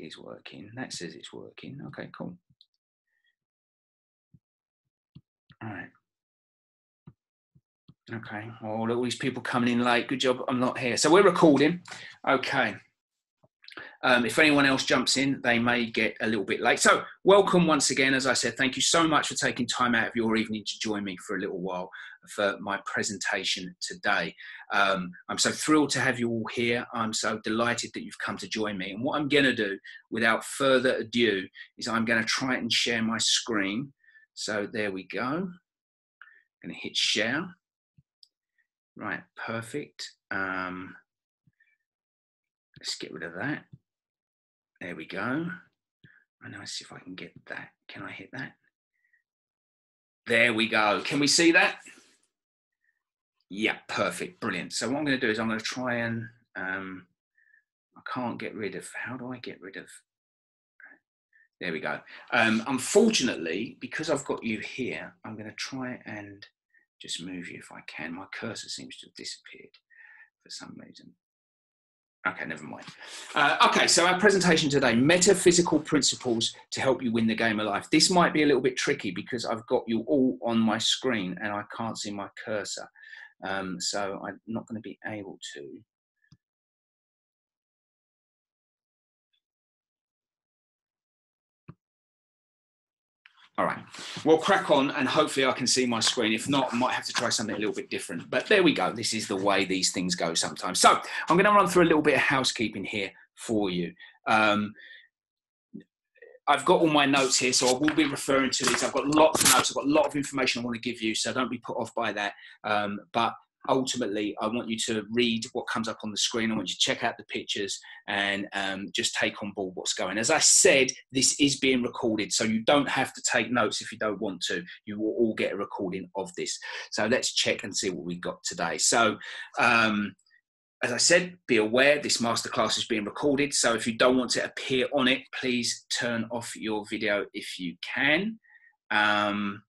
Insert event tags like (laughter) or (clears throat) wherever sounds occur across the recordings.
is working. That says it's working. Okay, cool. All right. Okay. Oh, all these people coming in late. Good job. I'm not here. So we're recording. Okay. Um, if anyone else jumps in, they may get a little bit late. So, welcome once again. As I said, thank you so much for taking time out of your evening to join me for a little while for my presentation today. Um, I'm so thrilled to have you all here. I'm so delighted that you've come to join me. And what I'm going to do, without further ado, is I'm going to try and share my screen. So, there we go. I'm going to hit share. Right, perfect. Um, let's get rid of that. There we go. I know, see if I can get that. Can I hit that? There we go. Can we see that? Yeah, perfect. Brilliant. So what I'm going to do is I'm going to try and, um, I can't get rid of, how do I get rid of? There we go. Um, unfortunately, because I've got you here, I'm going to try and just move you if I can. My cursor seems to have disappeared for some reason. Okay, never mind. Uh, okay, so our presentation today, metaphysical principles to help you win the game of life. This might be a little bit tricky because I've got you all on my screen and I can't see my cursor. Um, so I'm not going to be able to All right, we'll crack on and hopefully I can see my screen. If not, I might have to try something a little bit different. But there we go. This is the way these things go sometimes. So I'm going to run through a little bit of housekeeping here for you. Um, I've got all my notes here, so I will be referring to these. I've got lots of notes. I've got a lot of information I want to give you, so don't be put off by that. Um, but ultimately, I want you to read what comes up on the screen. I want you to check out the pictures and um, just take on board what's going. As I said, this is being recorded, so you don't have to take notes if you don't want to. You will all get a recording of this. So let's check and see what we've got today. So. Um, as I said, be aware this masterclass is being recorded. So if you don't want to appear on it, please turn off your video if you can. Um,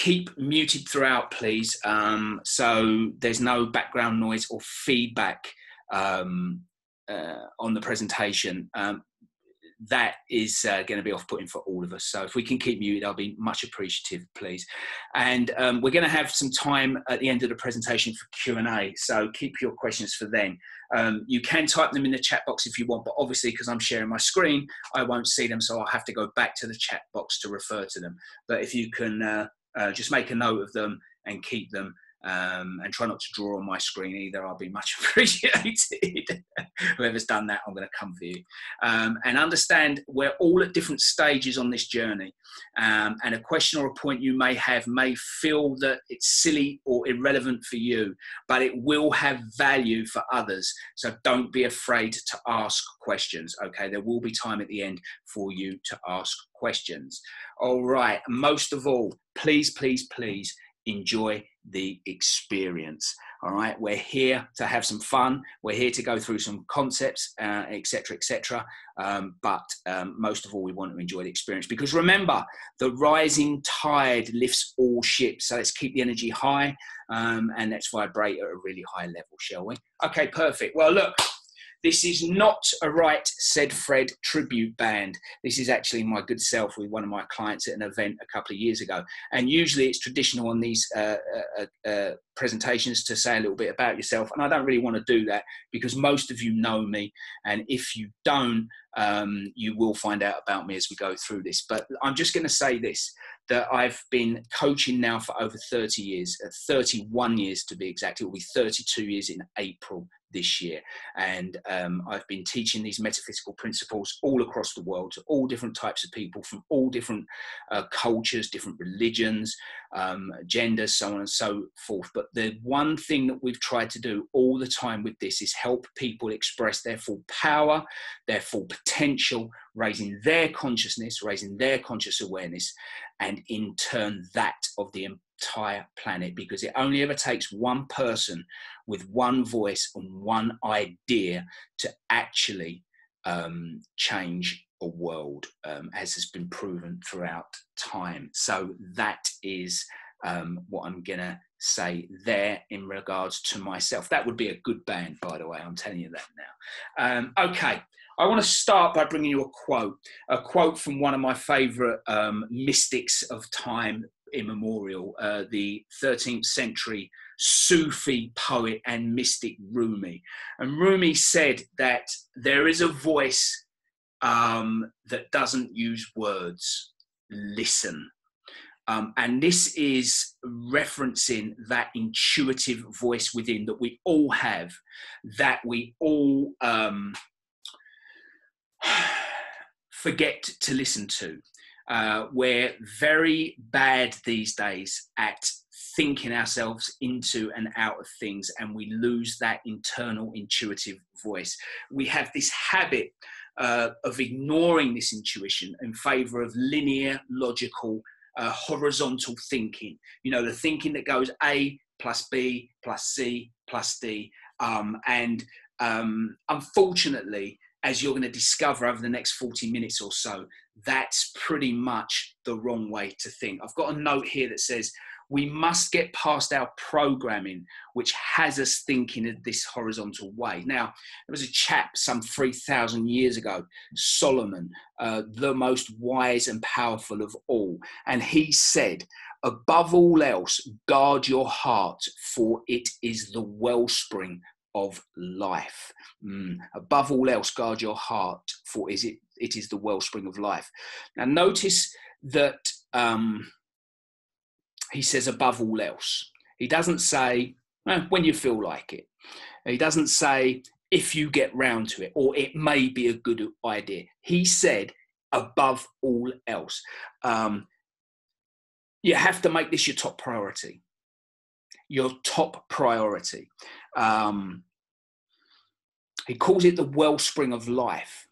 keep muted throughout, please. Um, so there's no background noise or feedback um, uh, on the presentation. Um, that is uh, going to be off-putting for all of us. So if we can keep muted, I'll be much appreciative, please. And um, we're going to have some time at the end of the presentation for Q&A. So keep your questions for then. Um, you can type them in the chat box if you want, but obviously because I'm sharing my screen, I won't see them. So I'll have to go back to the chat box to refer to them. But if you can uh, uh, just make a note of them and keep them um, and try not to draw on my screen either. I'll be much (laughs) appreciated. Whoever's done that, I'm going to come for you. Um, and understand we're all at different stages on this journey. Um, and a question or a point you may have may feel that it's silly or irrelevant for you, but it will have value for others. So don't be afraid to ask questions. Okay, there will be time at the end for you to ask questions. All right, most of all, please, please, please enjoy the experience. All right, we're here to have some fun. We're here to go through some concepts, etc., uh, etc. Et um, but um, most of all, we want to enjoy the experience because remember, the rising tide lifts all ships. So let's keep the energy high um, and let's vibrate at a really high level, shall we? Okay, perfect. Well, look. This is not a Right Said Fred tribute band. This is actually my good self with one of my clients at an event a couple of years ago. And usually it's traditional on these uh, uh, uh, uh, presentations to say a little bit about yourself. And I don't really want to do that because most of you know me. And if you don't, um, you will find out about me as we go through this. But I'm just going to say this that I've been coaching now for over 30 years, uh, 31 years to be exact. It will be 32 years in April this year. And um, I've been teaching these metaphysical principles all across the world to all different types of people from all different uh, cultures, different religions, um, genders, so on and so forth. But the one thing that we've tried to do all the time with this is help people express their full power, their full potential, raising their consciousness, raising their conscious awareness, and in turn that of the entire planet because it only ever takes one person with one voice and one idea to actually um, change a world, um, as has been proven throughout time. So that is um, what I'm to say there in regards to myself. That would be a good band, by the way. I'm telling you that now. Um, okay. I want to start by bringing you a quote, a quote from one of my favorite um, mystics of time immemorial, uh, the 13th century Sufi poet and mystic Rumi. And Rumi said that there is a voice um, that doesn't use words, listen. Um, and this is referencing that intuitive voice within that we all have, that we all um, (sighs) forget to listen to. Uh, we're very bad these days at thinking ourselves into and out of things, and we lose that internal intuitive voice. We have this habit uh, of ignoring this intuition in favor of linear, logical, uh, horizontal thinking. You know, the thinking that goes A plus B plus C plus D. Um, and um, unfortunately, as you're going to discover over the next 40 minutes or so, that's pretty much the wrong way to think. I've got a note here that says, we must get past our programming, which has us thinking in this horizontal way. Now, there was a chap some 3,000 years ago, Solomon, uh, the most wise and powerful of all. And he said, Above all else, guard your heart, for it is the wellspring of life. Mm. Above all else, guard your heart, for is it, it is the wellspring of life. Now, notice that um, he says, above all else. He doesn't say, eh, when you feel like it. He doesn't say, if you get round to it, or it may be a good idea. He said, above all else. Um, you have to make this your top priority your top priority. Um, he calls it the wellspring of life.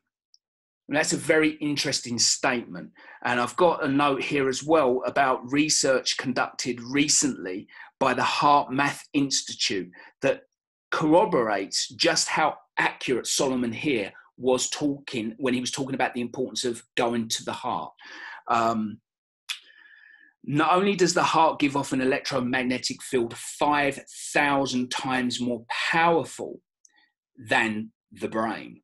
And that's a very interesting statement. And I've got a note here as well about research conducted recently by the HeartMath Institute that corroborates just how accurate Solomon here was talking when he was talking about the importance of going to the heart. Um, not only does the heart give off an electromagnetic field 5,000 times more powerful than the brain,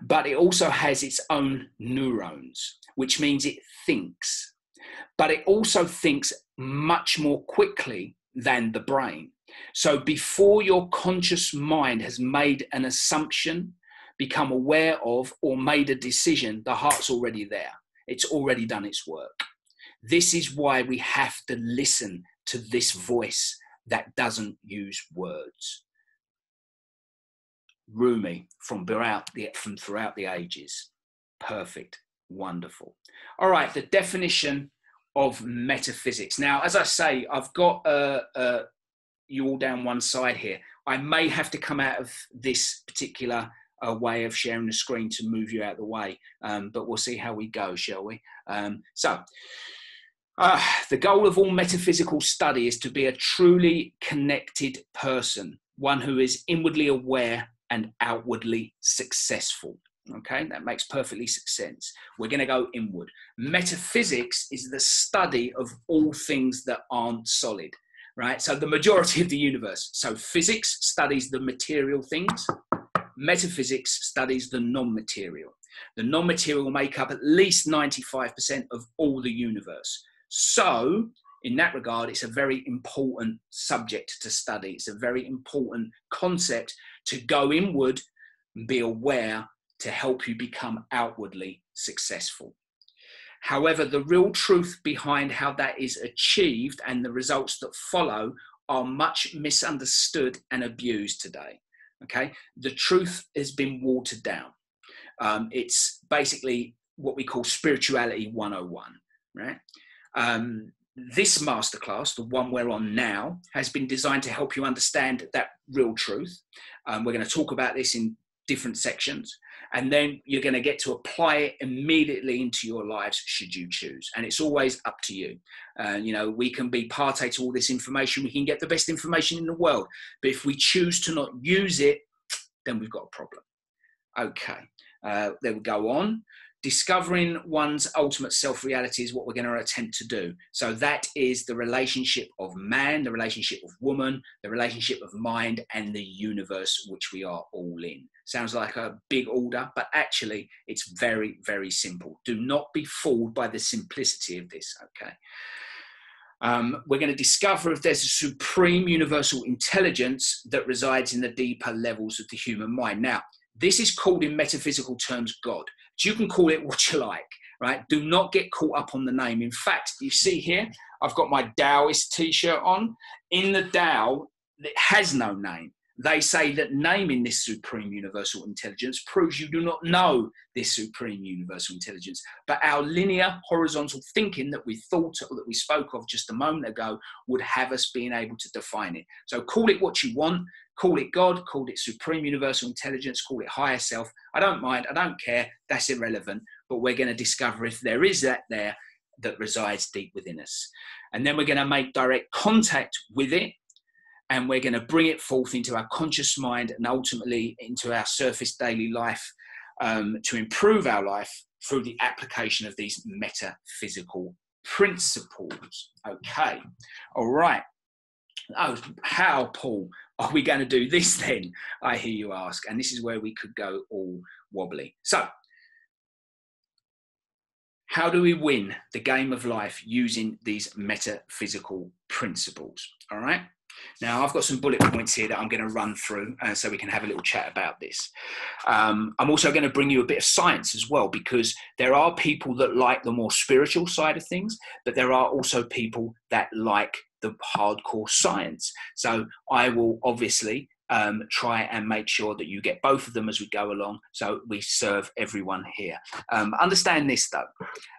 but it also has its own neurons, which means it thinks. But it also thinks much more quickly than the brain. So before your conscious mind has made an assumption, become aware of, or made a decision, the heart's already there. It's already done its work. This is why we have to listen to this voice that doesn't use words. Rumi from throughout the, from throughout the ages. Perfect, wonderful. All right, the definition of metaphysics. Now, as I say, I've got uh, uh, you all down one side here. I may have to come out of this particular uh, way of sharing the screen to move you out of the way, um, but we'll see how we go, shall we? Um, so, uh, the goal of all metaphysical study is to be a truly connected person, one who is inwardly aware and outwardly successful. Okay, that makes perfectly sense. We're going to go inward. Metaphysics is the study of all things that aren't solid, right? So, the majority of the universe. So, physics studies the material things, metaphysics studies the non material. The non material make up at least 95% of all the universe. So, in that regard, it's a very important subject to study. It's a very important concept to go inward and be aware to help you become outwardly successful. However, the real truth behind how that is achieved and the results that follow are much misunderstood and abused today. Okay, the truth has been watered down. Um, it's basically what we call spirituality 101, right? Um, this masterclass, the one we're on now, has been designed to help you understand that real truth. Um, we're going to talk about this in different sections, and then you're going to get to apply it immediately into your lives should you choose. And it's always up to you. Uh, you know, we can be party to all this information, we can get the best information in the world, but if we choose to not use it, then we've got a problem. Okay, uh, then we go on discovering one's ultimate self reality is what we're going to attempt to do. So that is the relationship of man, the relationship of woman, the relationship of mind, and the universe which we are all in. Sounds like a big order, but actually it's very, very simple. Do not be fooled by the simplicity of this, okay? Um, we're going to discover if there's a supreme universal intelligence that resides in the deeper levels of the human mind. Now, this is called in metaphysical terms God. So you can call it what you like, right? Do not get caught up on the name. In fact, you see here, I've got my Taoist t shirt on. In the Tao, it has no name. They say that naming this supreme universal intelligence proves you do not know this supreme universal intelligence. But our linear horizontal thinking that we thought or that we spoke of just a moment ago would have us being able to define it. So call it what you want, call it God, call it supreme universal intelligence, call it higher self. I don't mind, I don't care, that's irrelevant. But we're going to discover if there is that there that resides deep within us. And then we're going to make direct contact with it and we're going to bring it forth into our conscious mind and ultimately into our surface daily life um, to improve our life through the application of these metaphysical principles. Okay, all right. Oh, how, Paul, are we going to do this (laughs) then? I hear you ask. And this is where we could go all wobbly. So, how do we win the game of life using these metaphysical principles? All right. Now, I've got some bullet points here that I'm going to run through uh, so we can have a little chat about this. Um, I'm also going to bring you a bit of science as well because there are people that like the more spiritual side of things, but there are also people that like the hardcore science. So I will obviously um, try and make sure that you get both of them as we go along so we serve everyone here. Um, understand this though.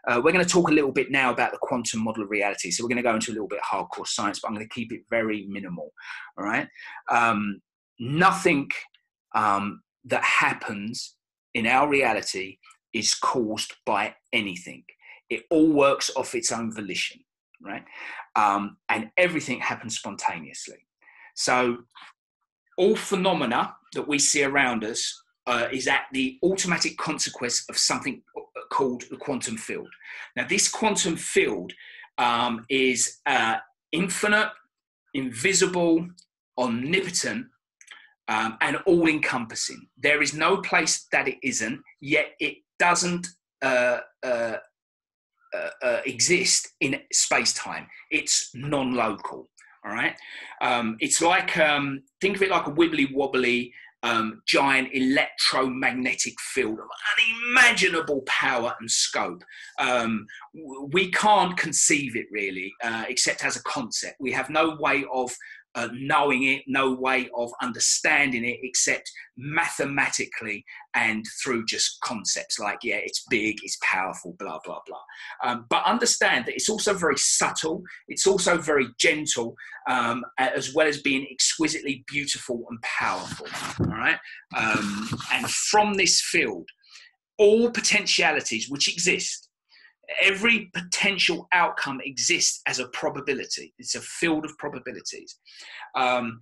Uh, we're going to talk a little bit now about the quantum model of reality. So we're going to go into a little bit hardcore science, but I'm going to keep it very minimal. All right. Um, nothing um, that happens in our reality is caused by anything, it all works off its own volition. Right. Um, and everything happens spontaneously. So all phenomena that we see around us uh, is at the automatic consequence of something called the quantum field. Now, this quantum field um, is uh, infinite, invisible, omnipotent, um, and all encompassing. There is no place that it isn't, yet it doesn't uh, uh, uh, uh exist in space time. It's non local. All right. Um, it's like, um, think of it like a wibbly wobbly um, giant electromagnetic field of unimaginable power and scope. Um, we can't conceive it really, uh, except as a concept. We have no way of uh, knowing it, no way of understanding it except mathematically and through just concepts like, yeah, it's big, it's powerful, blah, blah, blah. Um, but understand that it's also very subtle, it's also very gentle, um, as well as being exquisitely beautiful and powerful. All right. Um, and from this field, all potentialities which exist every potential outcome exists as a probability. It's a field of probabilities. Um,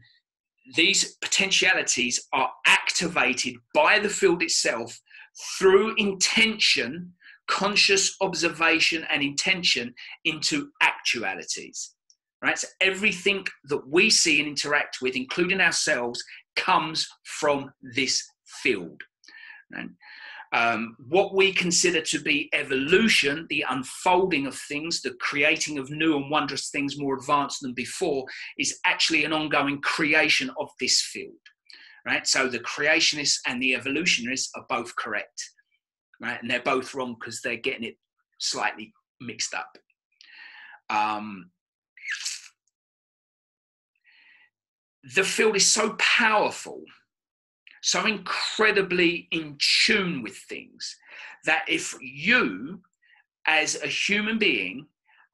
these potentialities are activated by the field itself through intention, conscious observation, and intention into actualities. Right? So everything that we see and interact with, including ourselves, comes from this field. Right? Um, what we consider to be evolution, the unfolding of things, the creating of new and wondrous things more advanced than before, is actually an ongoing creation of this field. Right? So the creationists and the evolutionists are both correct. Right? And they're both wrong because they're getting it slightly mixed up. Um, the field is so powerful so incredibly in tune with things that if you, as a human being,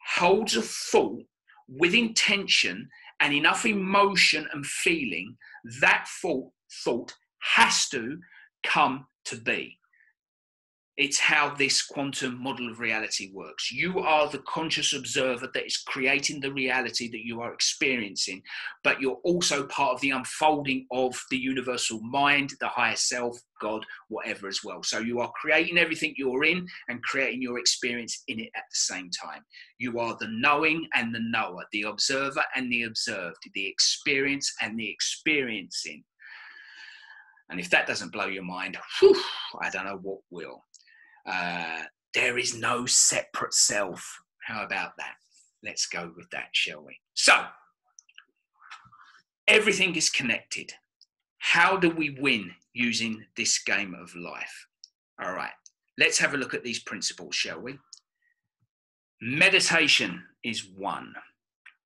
holds a thought with intention and enough emotion and feeling, that thought, thought has to come to be. It's how this quantum model of reality works. You are the conscious observer that is creating the reality that you are experiencing, but you're also part of the unfolding of the universal mind, the higher self, God, whatever as well. So you are creating everything you're in and creating your experience in it at the same time. You are the knowing and the knower, the observer and the observed, the experience and the experiencing. And if that doesn't blow your mind, whew, I don't know what will. Uh, there is no separate self. How about that? Let's go with that, shall we? So, everything is connected. How do we win using this game of life? All right, let's have a look at these principles, shall we? Meditation is one.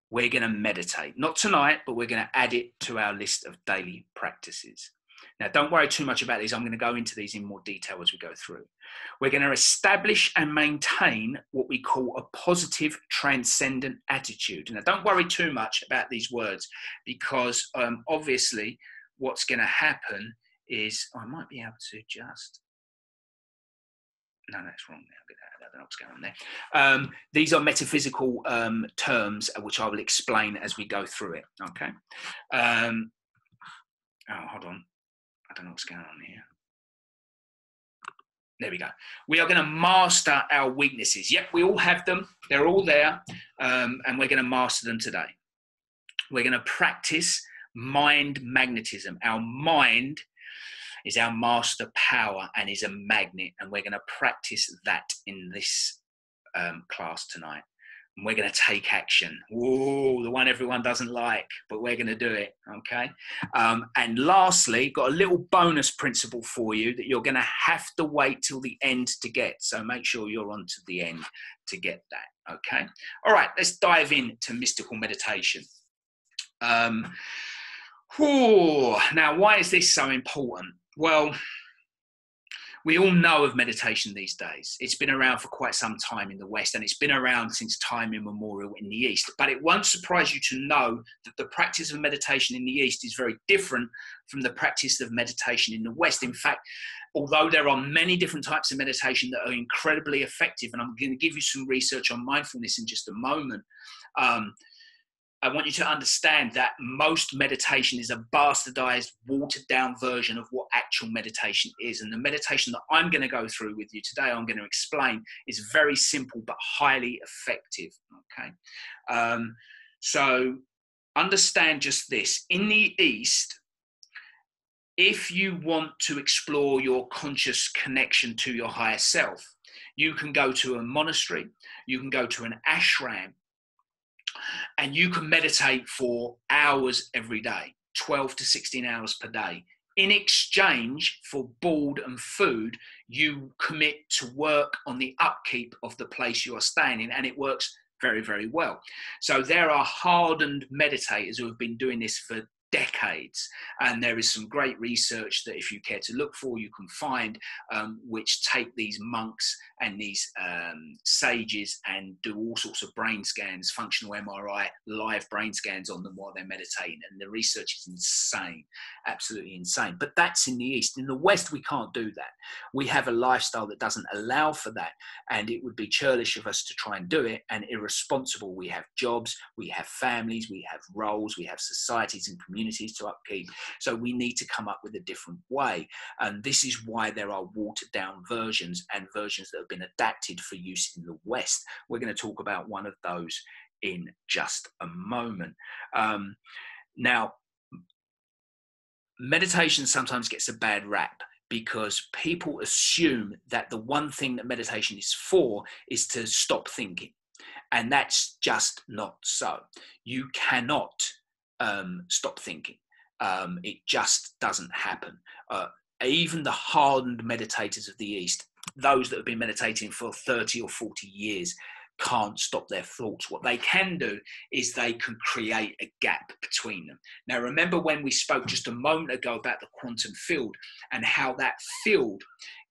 We're going to meditate, not tonight, but we're going to add it to our list of daily practices. Now, don't worry too much about these. I'm going to go into these in more detail as we go through. We're going to establish and maintain what we call a positive transcendent attitude. Now, don't worry too much about these words because um, obviously what's going to happen is I might be able to just. No, that's wrong there. I don't know what's going on there. Um, these are metaphysical um, terms uh, which I will explain as we go through it. Okay. Um, oh, hold on. Don't know what's going on here. There we go. We are going to master our weaknesses. Yep, we all have them. They're all there. Um, and we're going to master them today. We're going to practice mind magnetism. Our mind is our master power and is a magnet. And we're going to practice that in this um, class tonight and we're going to take action. Whoa, the one everyone doesn't like, but we're going to do it. Okay. Um, and lastly, got a little bonus principle for you that you're going to have to wait till the end to get. So make sure you're on to the end to get that. Okay. All right. Let's dive into mystical meditation. Um, whew, now, why is this so important? Well, we all know of meditation these days. It's been around for quite some time in the West and it's been around since time immemorial in the East. But it won't surprise you to know that the practice of meditation in the East is very different from the practice of meditation in the West. In fact, although there are many different types of meditation that are incredibly effective, and I'm going to give you some research on mindfulness in just a moment. Um, I want you to understand that most meditation is a bastardized, watered down version of what actual meditation is. And the meditation that I'm going to go through with you today, I'm going to explain, is very simple but highly effective. Okay. Um, so understand just this in the East, if you want to explore your conscious connection to your higher self, you can go to a monastery, you can go to an ashram, and you can meditate for hours every day 12 to 16 hours per day. In exchange for board and food you commit to work on the upkeep of the place you are staying in and it works very very well. So there are hardened meditators who have been doing this for decades. And there is some great research that, if you care to look for, you can find, um, which take these monks and these um, sages and do all sorts of brain scans, functional MRI, live brain scans on them while they're meditating. And the research is insane, absolutely insane. But that's in the East. In the West, we can't do that. We have a lifestyle that doesn't allow for that. And it would be churlish of us to try and do it and irresponsible. We have jobs, we have families, we have roles, we have societies and communities to upkeep. So we need to come up with a different way. And this is why there are watered down versions and versions that have been adapted for use in the West. We're going to talk about one of those in just a moment. Um, now, meditation sometimes gets a bad rap because people assume that the one thing that meditation is for is to stop thinking. And that's just not so. You cannot um, stop thinking. Um, it just doesn't happen. Uh, even the hardened meditators of the East, those that have been meditating for 30 or 40 years, can't stop their thoughts. What they can do is they can create a gap between them. Now, remember when we spoke just a moment ago about the quantum field and how that field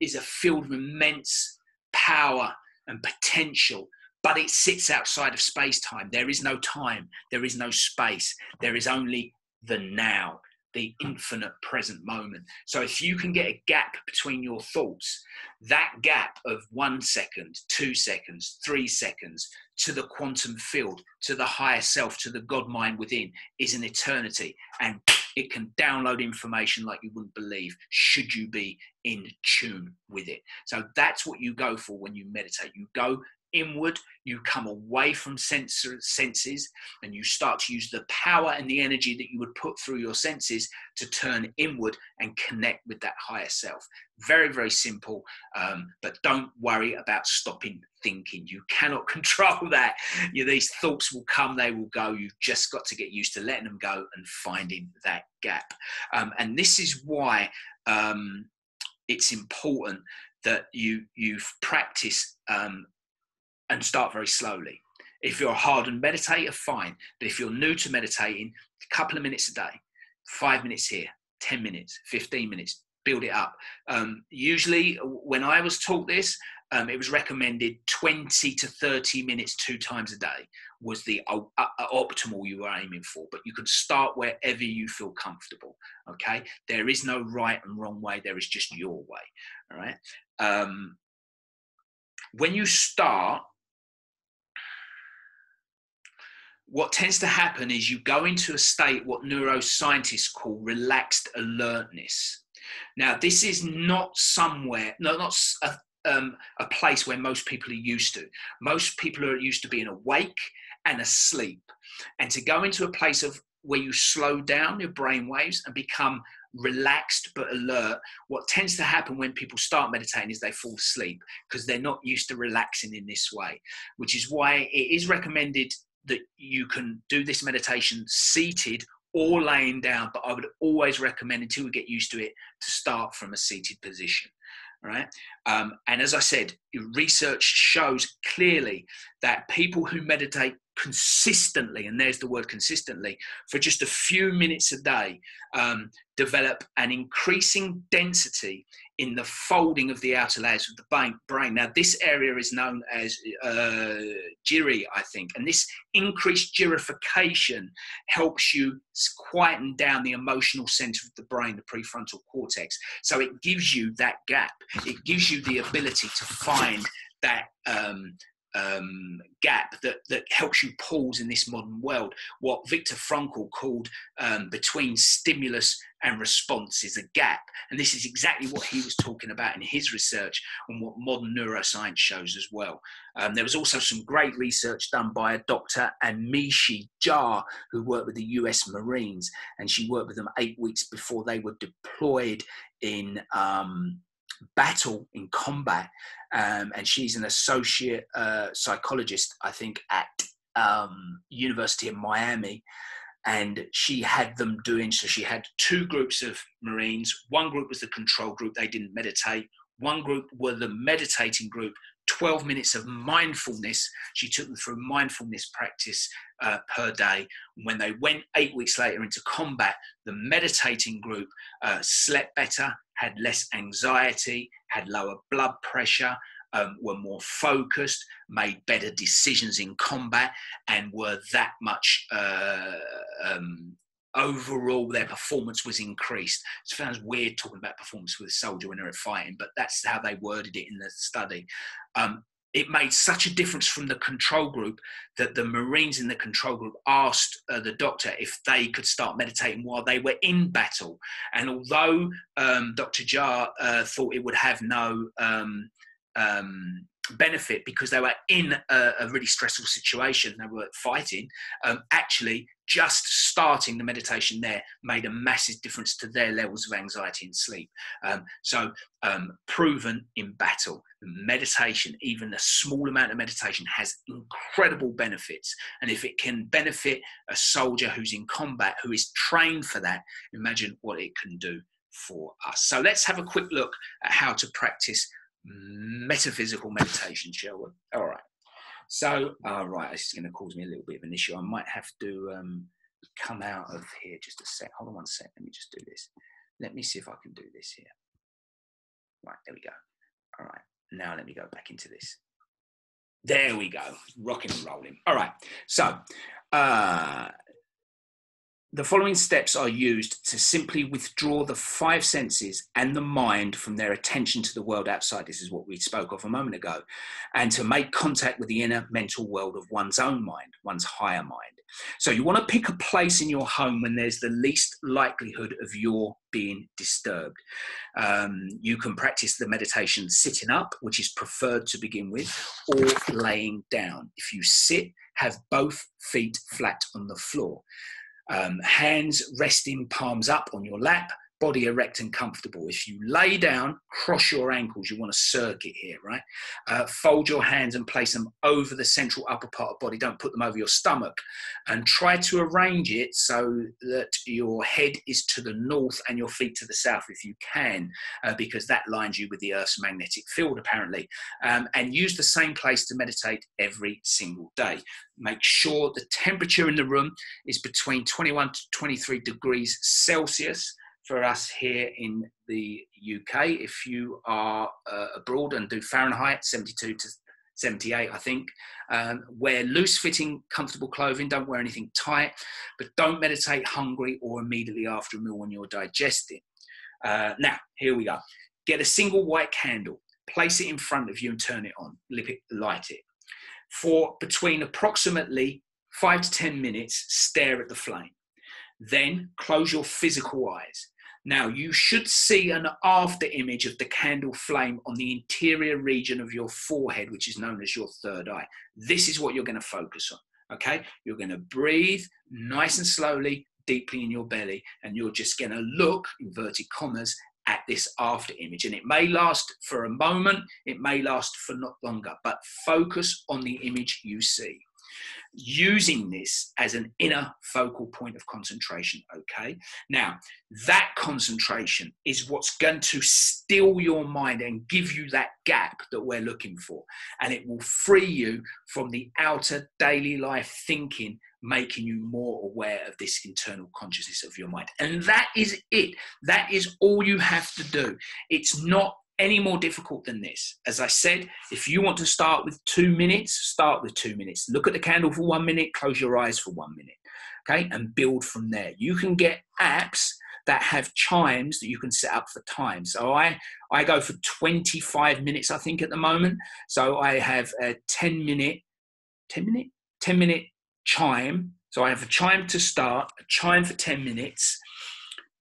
is a field of immense power and potential, but it sits outside of space time. There is no time, there is no space, there is only the now. the infinite present moment. So if you can get a gap between your thoughts, that gap of one second, two seconds, three seconds to the quantum field, to the higher self, to the God mind within is an eternity. And it can download information like you wouldn't believe, should you be in tune with it. So that's what you go for when you meditate. You go inward, you come away from senses, and you start to use the power and the energy that you would put through your senses to turn inward and connect with that higher self. Very, very simple, um, but don't worry about stopping thinking. You cannot (laughs) control that. You, these thoughts will come, they will go. You've just got to get used to letting them go and finding that gap. Um, and this is why um, it's important that you you practice um, and start very slowly. If you're a hardened meditator, fine. But if you're new to meditating, a couple of minutes a day, five minutes here, 10 minutes, 15 minutes, build it up. Um, usually, when I was taught this, um, it was recommended 20 to 30 minutes two times a day was the uh, uh, optimal you were aiming for but you can start wherever you feel comfortable okay there is no right and wrong way there is just your way all right um, when you start what tends to happen is you go into a state what neuroscientists call relaxed alertness. Now, this is not somewhere, no, not a, um, a place where most people are used to. Most people are used to being awake and asleep. And to go into a place of where you slow down your brain waves and become relaxed but alert, what tends to happen when people start meditating is they fall asleep because they're not used to relaxing in this way, which is why it is recommended that you can do this meditation seated or laying down, but I would always recommend until we get used to it to start from a seated position. Right. Um, and as I said, research shows clearly that people who meditate consistently, and there's the word consistently, for just a few minutes a day, um, develop an increasing density in the folding of the outer layers of the brain. Now, this area is known as uh, I think, and this increased gyrification helps you quieten down the emotional center of the brain, the prefrontal cortex. So it gives you that gap. It gives you the ability to find that um, um, gap that, that helps you pause in this modern world. What Viktor Frankl called um, between stimulus and response is a gap. And this is exactly what he was talking about in his research and what modern neuroscience shows as well. Um, there was also some great research done by a doctor, Amishi Jha, who worked with the US Marines. And she worked with them eight weeks before they were deployed in um, battle in combat. Um, and she's an associate uh, psychologist, I think, at um, University of Miami. And she had them doing so. She had two groups of Marines. One group was the control group; they didn't meditate. One group were the meditating group 12 minutes of mindfulness. She took them through mindfulness practice uh, per day. When they went eight weeks later into combat, the meditating group uh, slept better, had less anxiety, had lower blood pressure, um, were more focused, made better decisions in combat, and were that much uh, um, overall their performance was increased. It sounds weird talking about performance with a soldier when they're fighting, but that's how they worded it in the study. Um, it made such a difference from the control group that the Marines in the control group asked uh, the doctor if they could start meditating while they were in battle. And although um, Dr. Jha uh, thought it would have no um, um, benefit because they were in a, a, really stressful situation, they were fighting, um, actually just starting the meditation there made a massive difference to their levels of anxiety and sleep. Um, so, um, proven in battle, meditation, even a small amount of meditation, has incredible benefits. And if it can benefit a soldier who's in combat, who is trained for that, imagine what it can do for us. So, let's have a quick look at how to practice metaphysical meditation, shall we? All right. So, all right, this is going to cause me a little bit of an issue. I might have to um, come out of here just a sec. Hold on one sec. Let me just do this. Let me see if I can do this here. Right, there we go. All right, now let me go back into this. There we go, rocking and rolling. All right, so uh, the following steps are used to simply withdraw the five senses and the mind from their attention to the world outside. This is what we spoke of a moment ago, and to make contact with the inner mental world of one's own mind, one's higher mind. So, you want to pick a place in your home when there's the least likelihood of your being disturbed. Um, you can practice the meditation sitting up, which is preferred to begin with, or laying down. If you sit, have both feet flat on the floor. Um, hands resting, palms up on your lap, body erect and comfortable. If you lay down, cross your ankles, you want a circuit here, right? Uh, fold your hands and place them over the central upper part of body. Don't put them over your stomach. And try to arrange it so that your head is to the north and your feet to the south if you can, uh, because that lines you with the Earth's magnetic field, apparently. Um, and use the same place to meditate every single day. Make sure the temperature in the room is between 21 to 23 degrees Celsius for us here in the UK. If you are uh, abroad and do Fahrenheit, 72 to 78, I think. Um, wear loose fitting, comfortable clothing. Don't wear anything tight, but don't meditate hungry or immediately after a meal when you're digesting. Uh, now, here we go. Get a single white candle, place it in front of you and turn it on, it, light it. For between approximately five to 10 minutes, stare at the flame. Then close your physical eyes. Now, you should see an after image of the candle flame on the interior region of your forehead, which is known as your third eye. This is what you're going to focus on. Okay, you're going to breathe nice and slowly, deeply in your belly, and you're just going to look, inverted commas, at this after image. And it may last for a moment, it may last for not longer, but focus on the image you see using this as an inner focal point of concentration. Okay. Now, that concentration is what's going to still your mind and give you that gap that we're looking for. And it will free you from the outer daily life thinking, making you more aware of this internal consciousness of your mind. And that is it. That is all you have to do. It's not any more difficult than this. As I said, if you want to start with two minutes, start with two minutes. Look at the candle for one minute, close your eyes for one minute, okay, and build from there. You can get apps that have chimes that you can set up for time. So I I go for 25 minutes, I think, at the moment. So I have a 10 minute, 10 minute, 10 minute chime. So I have a chime to start, a chime for 10 minutes,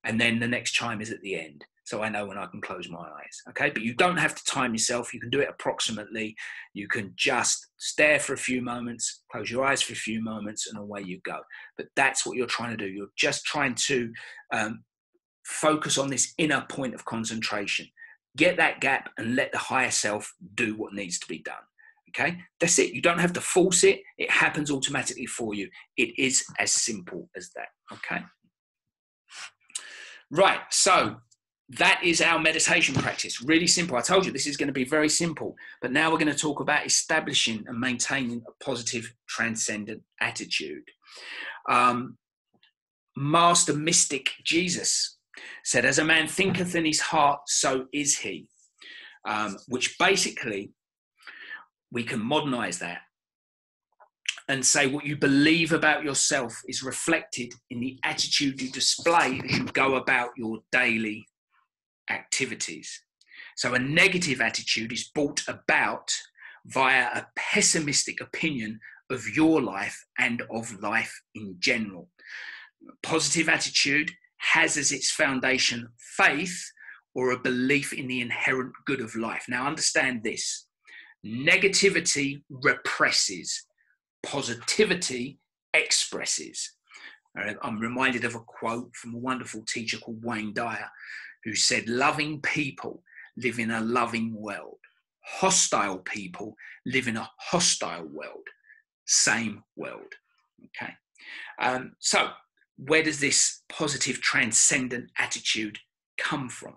and then the next chime is at the end so I know when I can close my eyes. Okay, but you don't have to time yourself. You can do it approximately. You can just stare for a few moments, close your eyes for a few moments, and away you go. But that's what you're trying to do. You're just trying to um, focus on this inner point of concentration. Get that gap and let the higher self do what needs to be done. Okay, that's it. You don't have to force it, it happens automatically for you. It is as simple as that. Okay. Right, so that is our meditation practice. Really simple. I told you this is going to be very simple. But now we're going to talk about establishing and maintaining a positive, transcendent attitude. Um, Master mystic Jesus said, As a man thinketh in his heart, so is he. Um, which basically, we can modernize that and say what you believe about yourself is reflected in the attitude you display as you go about your daily activities. So a negative attitude is brought about via a pessimistic opinion of your life and of life in general. Positive attitude has as its foundation faith or a belief in the inherent good of life. Now, understand this negativity represses, positivity expresses. I'm reminded of a quote from a wonderful teacher called Wayne Dyer, who said, Loving people live in a loving world, hostile people live in a hostile world. Same world. Okay. Um, so, where does this positive, transcendent attitude come from?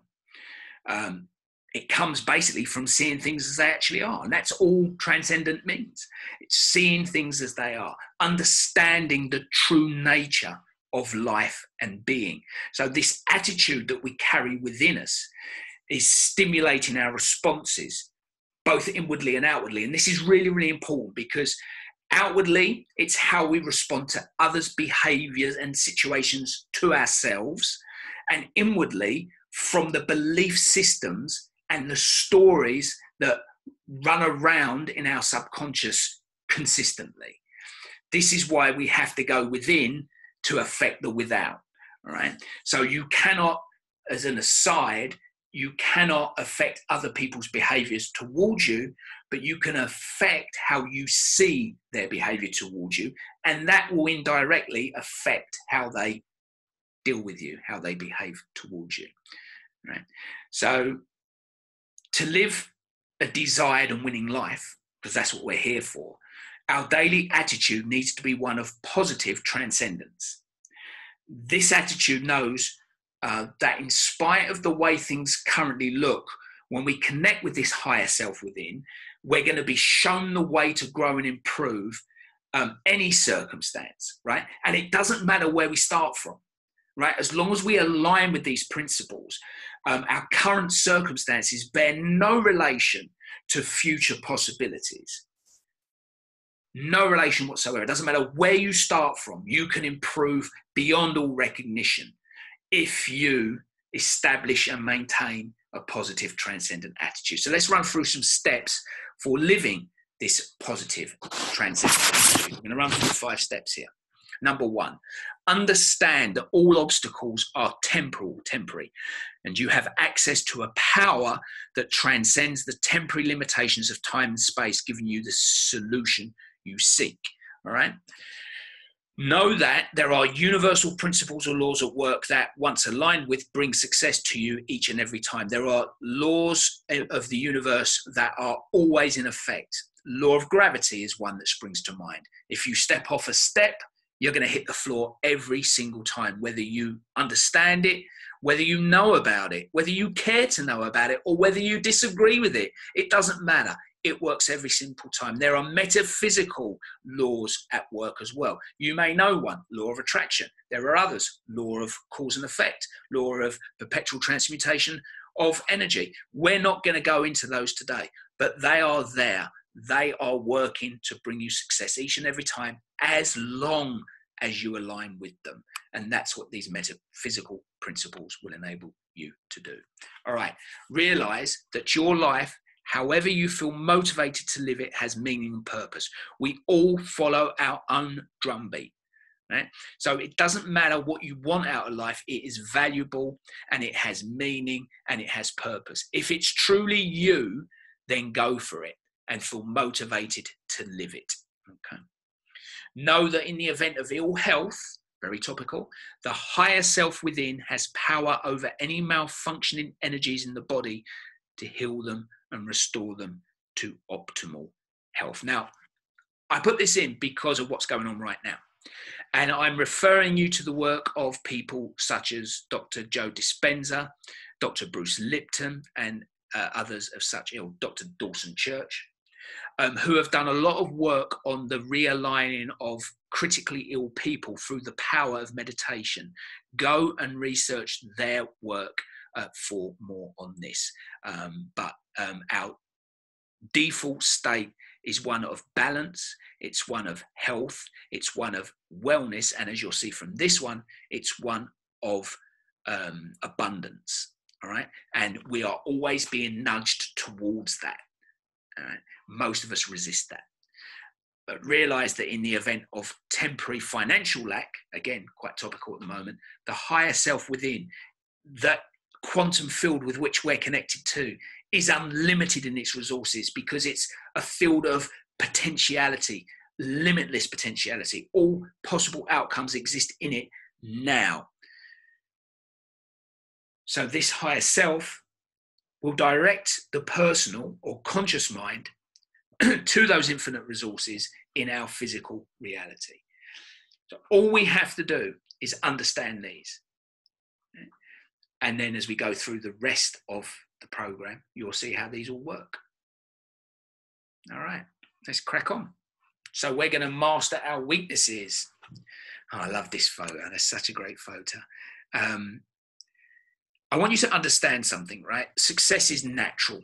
Um, it comes basically from seeing things as they actually are. And that's all transcendent means. It's seeing things as they are, understanding the true nature of life and being. So, this attitude that we carry within us is stimulating our responses, both inwardly and outwardly. And this is really, really important because Outwardly, it's how we respond to others' behaviors and situations to ourselves. And inwardly, from the belief systems and the stories that run around in our subconscious consistently. This is why we have to go within to affect the without. All right. So you cannot, as an aside, you cannot affect other people's behaviors towards you, but you can affect how you see their behavior towards you. And that will indirectly affect how they deal with you, how they behave towards you. Right. So to live a desired and winning life, because that's what we're here for, our daily attitude needs to be one of positive transcendence. This attitude knows uh, that, in spite of the way things currently look, when we connect with this higher self within, we're going to be shown the way to grow and improve um, any circumstance, right? And it doesn't matter where we start from, right? As long as we align with these principles, um, our current circumstances bear no relation to future possibilities. No relation whatsoever. It doesn't matter where you start from, you can improve beyond all recognition if you establish and maintain a positive transcendent attitude. So let's run through some steps for living this positive transcendent attitude. I'm going to run through five steps here. Number one, understand that all obstacles are temporal, temporary, and you have access to a power that transcends the temporary limitations of time and space, giving you the solution you seek. All right. Know that there are universal principles or laws at work that, once aligned with, bring success to you each and every time. There are laws eh, of the universe that are always in effect. Law of gravity is one that springs to mind. If you step off a step, you're going to hit the floor every single time, whether you understand it, whether you know about it, whether you care to know about it, or whether you disagree with it. It doesn't matter. It works every simple time. There are metaphysical laws at work as well. You may know one, law of attraction. There are others, law of cause and effect, law of perpetual transmutation of energy. We're not going to go into those today, but they are there they are working to bring you success each and every time as long as you align with them. And that's what these metaphysical principles will enable you to do. All right, realize that your life, however you feel motivated to live it, has meaning and purpose. We all follow our own drumbeat. Right? So it doesn't matter what you want out of life, it is valuable and it has meaning and it has purpose. If it's truly you, then go for it and feel motivated to live it. Okay. Know that in the event of ill health, very topical, the higher self within has power over any malfunctioning energies in the body to heal them and restore them to optimal health. Now, I put this in because of what's going on right now. And I'm referring you to the work of people such as Dr. Joe Dispenza, Dr. Bruce Lipton, and uh, others of such ilk, Dr. Dawson Church um, who have done a lot of work on the realigning of critically ill people through the power of meditation. Go and research their work uh, for more on this. Um, but um, our default state is one of balance, it's one of health, it's one of wellness, and as you'll see from this one, it's one of um, abundance. All right, and we are always being nudged towards that. Most of us resist that. But realize that in the event of temporary financial lack, again, quite topical at the moment, the higher self within, that quantum field with which we're connected to, is unlimited in its resources because it's a field of potentiality, limitless potentiality. All possible outcomes exist in it now. So, this higher self will direct the personal or conscious mind (clears throat) to those infinite resources in our physical reality. So all we have to do is understand these. And then as we go through the rest of the program, you'll see how these all work. All right, let's crack on. So we're going to master our weaknesses. Oh, I love this photo. That's such a great photo. Um, I want you to understand something, right? Success is natural.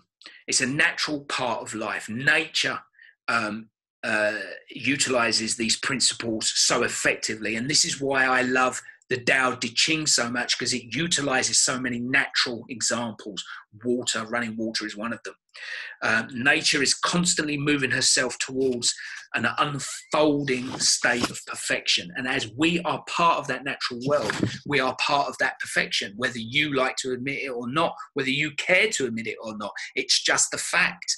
It's a natural part of life. Nature um, uh, utilizes these principles so effectively. And this is why I love the Tao Te Ching so much because it utilizes so many natural examples. Water, running water is one of them. Uh, nature is constantly moving herself towards an unfolding state of perfection. And as we are part of that natural world, we are part of that perfection, whether you like to admit it or not, whether you care to admit it or not. It's just the fact.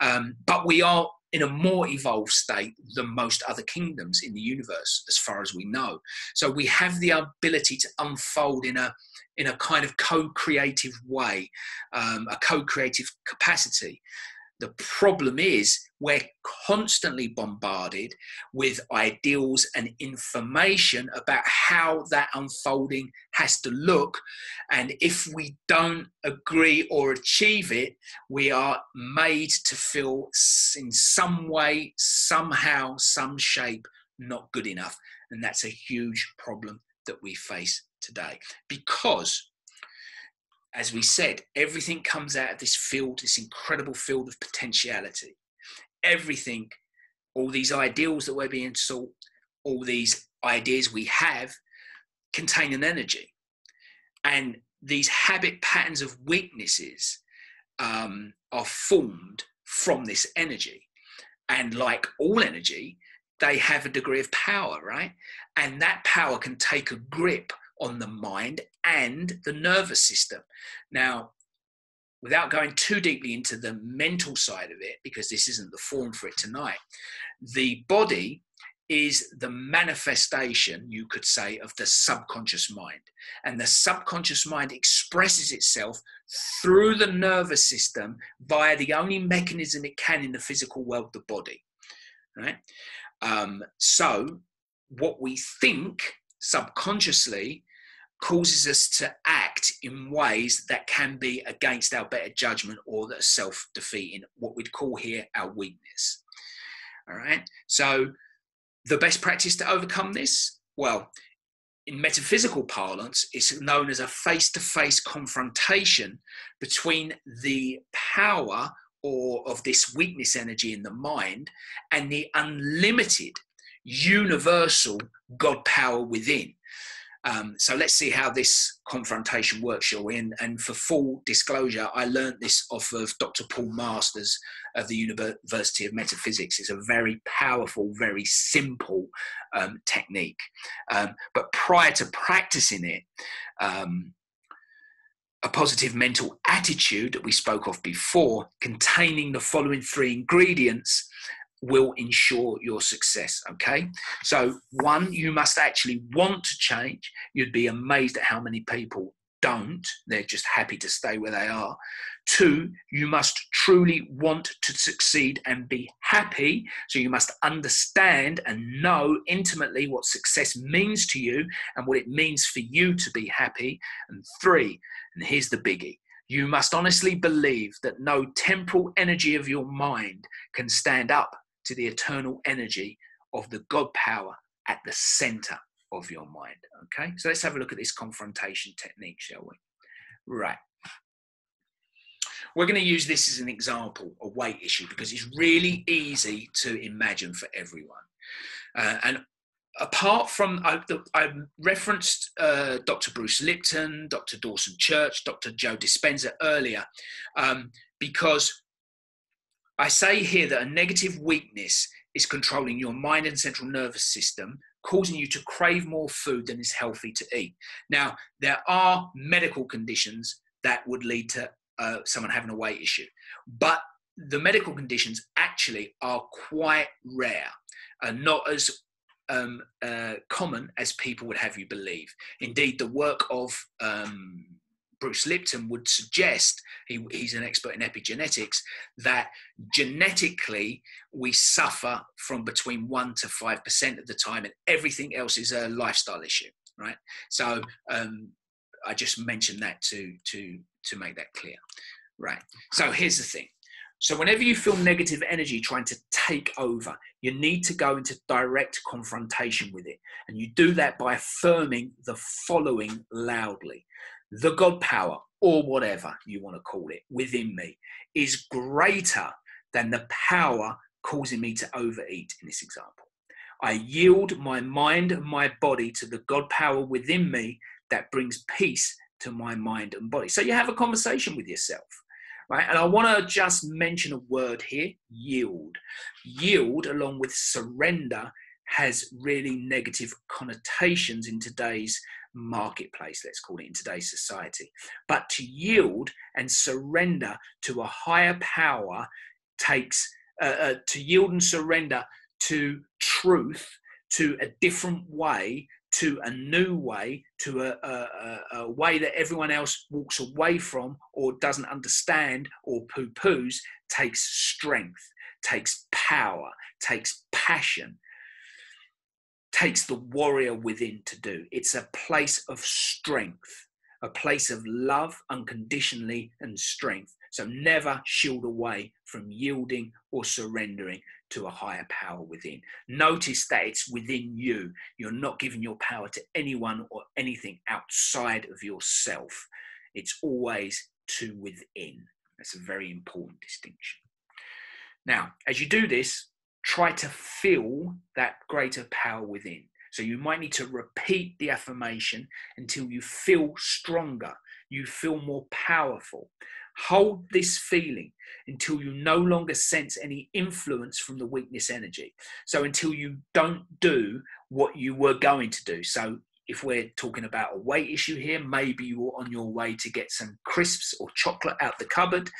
Um, but we are in a more evolved state than most other kingdoms in the universe, as far as we know. So we have the ability to unfold in a in a kind of co-creative way, um, a co-creative capacity. The problem is we're constantly bombarded with ideals and information about how that unfolding has to look. And if we don't agree or achieve it, we are made to feel in some way, somehow, some shape, not good enough. And that's a huge problem that we face today because as we said, everything comes out of this field, this incredible field of potentiality. Everything, all these ideals that we're being taught, all these ideas we have contain an energy. And these habit patterns of weaknesses um, are formed from this energy. And like all energy, they have a degree of power, right? And that power can take a grip on the mind and the nervous system. Now, without going too deeply into the mental side of it, because this isn't the forum for it tonight, the body is the manifestation, you could say, of the subconscious mind. And the subconscious mind expresses itself through the nervous system via the only mechanism it can in the physical world, the body. Right? Um, so, what we think subconsciously causes us to act in ways that can be against our better judgment or that are self defeating, what we'd call here our weakness. All right. So, the best practice to overcome this? Well, in metaphysical parlance, it's known as a face to face confrontation between the power or of this weakness energy in the mind and the unlimited universal God power within. Um, so let's see how this confrontation works, shall we? And, and, for full disclosure, I learned this off of Dr. Paul Masters of the University of Metaphysics. It's a very powerful, very simple um, technique. Um, but prior to practicing it, um, a positive mental attitude that we spoke of before, containing the following three ingredients, will ensure your success. Okay. So, one, you must actually want to change. You'd be amazed at how many people don't, they're just happy to stay where they are. Two, you must truly want to succeed and be happy. So, you must understand and know intimately what success means to you and what it means for you to be happy. And three, and here's the biggie you must honestly believe that no temporal energy of your mind can stand up to the eternal energy of the God power at the center of your mind. Okay, so let's have a look at this confrontation technique, shall we? Right. We're going to use this as an example, a weight issue, because it's really easy to imagine for everyone. Uh, and apart from, I, I referenced uh, Dr. Bruce Lipton, Dr. Dawson Church, Dr. Joe Dispenza earlier, um, because I say here that a negative weakness is controlling your mind and central nervous system, causing you to crave more food than is healthy to eat. Now, there are medical conditions that would lead to uh, someone having a weight issue, but the medical conditions actually are quite rare and not as um, uh, common as people would have you believe. Indeed, the work of um, Bruce Lipton would suggest, he, he's an expert in epigenetics, that genetically we suffer from between 1% to 5% of the time, and everything else is a lifestyle issue, right? So um, I just mentioned that to, to, to make that clear. Right. So here's the thing. So whenever you feel negative energy trying to take over, you need to go into direct confrontation with it. And you do that by affirming the following loudly the God power, or whatever you want to call it, within me is greater than the power causing me to overeat in this example. I yield my mind and my body to the God power within me that brings peace to my mind and body. So you have a conversation with yourself, right? And I want to just mention a word here yield. Yield, along with surrender, has really negative connotations in today's marketplace, let's call it in today's society. But to yield and surrender to a higher power takes, uh, uh, to yield and surrender to truth, to a different way, to a new way, to a, a, a, way that everyone else walks away from or doesn't understand or poo poos, takes strength, takes power, takes passion, takes the warrior within to do. It's a place of strength, a place of love unconditionally and strength. So never shield away from yielding or surrendering to a higher power within. Notice that it's within you. You're not giving your power to anyone or anything outside of yourself. It's always to within. That's a very important distinction. Now, as you do this, try to feel that greater power within. So you might need to repeat the affirmation until you feel stronger, you feel more powerful. Hold this feeling until you no longer sense any influence from the weakness energy. So until you don't do what you were going to do. So if we're talking about a weight issue here, maybe you're on your way to get some crisps or chocolate out the cupboard,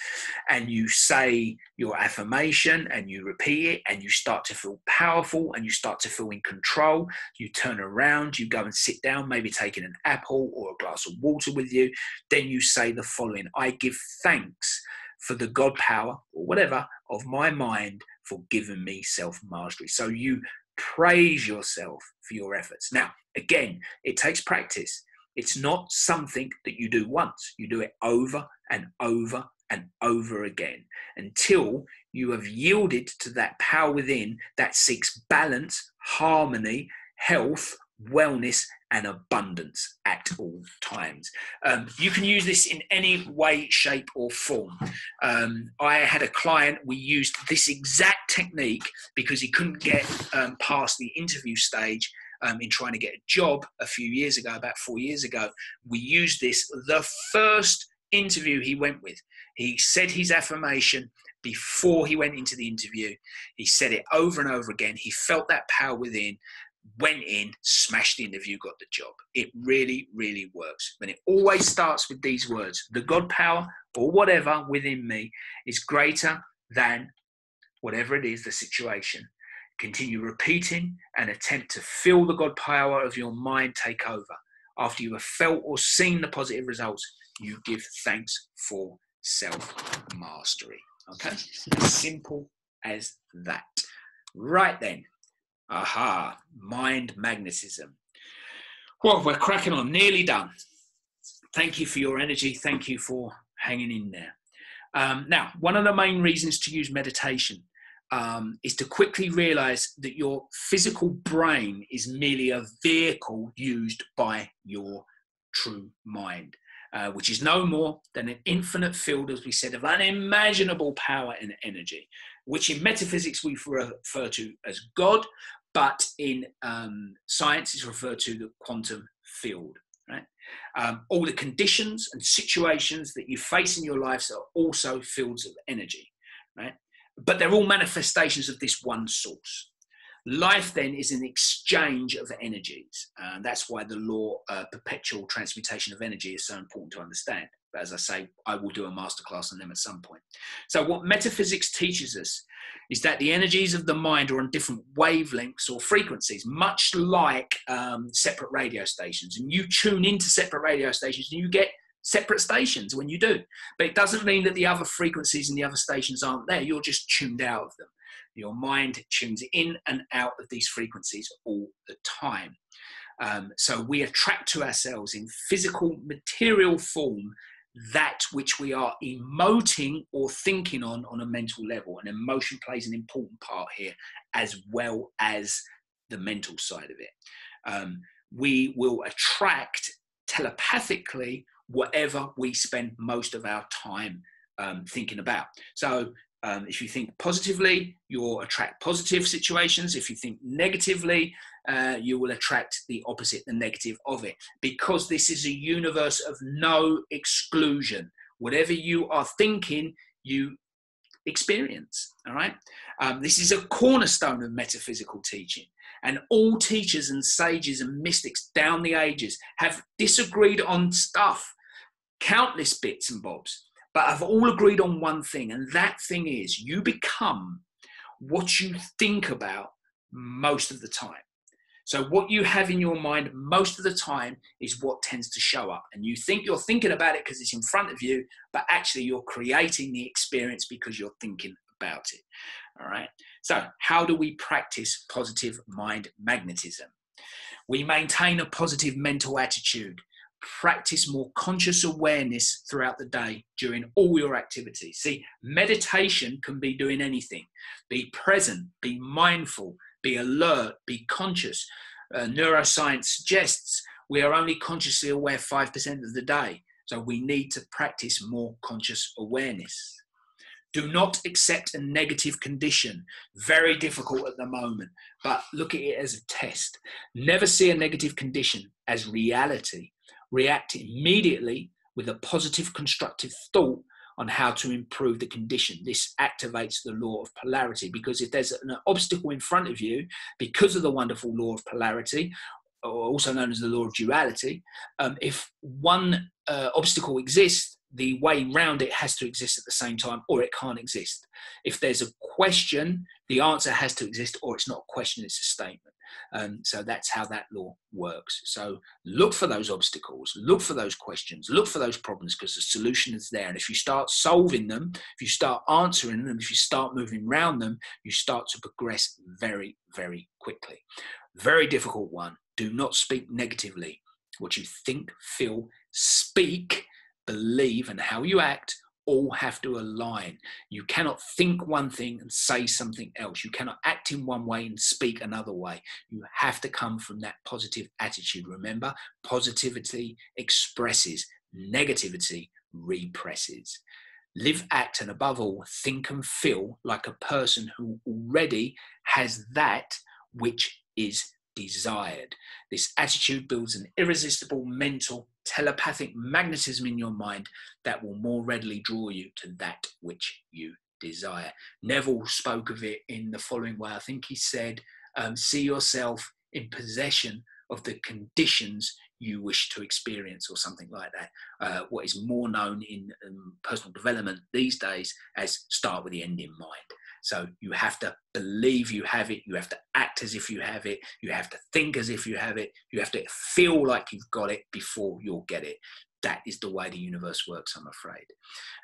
and you say your affirmation and you repeat it, and you start to feel powerful and you start to feel in control. You turn around, you go and sit down, maybe taking an apple or a glass of water with you. Then you say the following I give thanks for the God power or whatever of my mind for giving me self mastery. So you praise yourself for your efforts. Now, again, it takes practice. It's not something that you do once, you do it over and over and over again until you have yielded to that power within that seeks balance, harmony, health, wellness, and abundance at all times. Um, you can use this in any way, shape, or form. Um, I had a client, we used this exact technique because he couldn't get um, past the interview stage. Um, in trying to get a job a few years ago, about four years ago, we used this the first interview he went with. He said his affirmation before he went into the interview. He said it over and over again. He felt that power within went in, smashed the interview, got the job. It really, really works. And it always starts with these words the God power or whatever within me is greater than whatever it is, the situation. Continue repeating and attempt to feel the God power of your mind take over. After you have felt or seen the positive results, you give thanks for self mastery. Okay? Simple as that. Right then, Aha, mind magnetism. Well, we're cracking on, nearly done. Thank you for your energy. Thank you for hanging in there. Um, now, one of the main reasons to use meditation um, is to quickly realize that your physical brain is merely a vehicle used by your true mind, uh, which is no more than an infinite field, as we said, of unimaginable power and energy, which in metaphysics we refer to as God, but in um, science it's referred to the quantum field. Right? Um, all the conditions and situations that you face in your lives are also fields of energy, right? But they're all manifestations of this one source. Life then is an exchange of energies. And that's why the law, uh, perpetual transmutation of energy, is so important to understand. But as I say, I will do a masterclass on them at some point. So, what metaphysics teaches us is that the energies of the mind are on different wavelengths or frequencies, much like um, separate radio stations. And you tune into separate radio stations and you get separate stations when you do. But it doesn't mean that the other frequencies and the other stations aren't there. You're just tuned out of them. Your mind tunes in and out of these frequencies all the time. Um, so we attract to ourselves in physical material form that which we are emoting or thinking on on a mental level. And emotion plays an important part here, as well as the mental side of it. Um, we will attract telepathically whatever we spend most of our time um, thinking about. So Um, if you think positively, you'll attract positive situations. If you think negatively, uh, you will attract the opposite, the negative of it, because this is a universe of no exclusion. Whatever you are thinking, you experience. All right. Um, this is a cornerstone of metaphysical teaching. And all teachers and sages and mystics down the ages have disagreed on stuff, countless bits and bobs, but I've all agreed on one thing. And that thing is you become what you think about most of the time. So, what you have in your mind most of the time is what tends to show up. And you think you're thinking about it because it's in front of you, but actually you're creating the experience because you're thinking about it. All right. So, how do we practice positive mind magnetism? We maintain a positive mental attitude. Practice more conscious awareness throughout the day during all your activities. See, meditation can be doing anything. Be present, be mindful, be alert, be conscious. Uh, neuroscience suggests we are only consciously aware 5% of the day. So we need to practice more conscious awareness. Do not accept a negative condition. Very difficult at the moment, but look at it as a test. Never see a negative condition as reality. React immediately with a positive, constructive thought on how to improve the condition. This activates the law of polarity because if there's an obstacle in front of you, because of the wonderful law of polarity, also known as the law of duality, um, if one uh, obstacle exists, the way round it has to exist at the same time or it can't exist. If there's a question, the answer has to exist or it's not a question, it's a statement. Um, so that's how that law works. So look for those obstacles, look for those questions, look for those problems because the solution is there. And if you start solving them, if you start answering them, if you start moving around them, you start to progress very, very quickly. Very difficult one. Do not speak negatively. What you think, feel, speak, believe, and how you act all have to align. You cannot think one thing and say something else. You cannot act in one way and speak another way. You have to come from that positive attitude. Remember, positivity expresses, negativity represses. Live, act, and above all, think and feel like a person who already has that which is desired. This attitude builds an irresistible mental telepathic magnetism in your mind that will more readily draw you to that which you desire. Neville spoke of it in the following way. I think he said, um, See yourself in possession of the conditions you wish to experience, or something like that. Uh, what is more known in um, personal development these days as start with the end in mind. So you have to believe you have it. You have to act as if you have it. You have to think as if you have it. You have to feel like you've got it before you'll get it. That is the way the universe works, I'm afraid.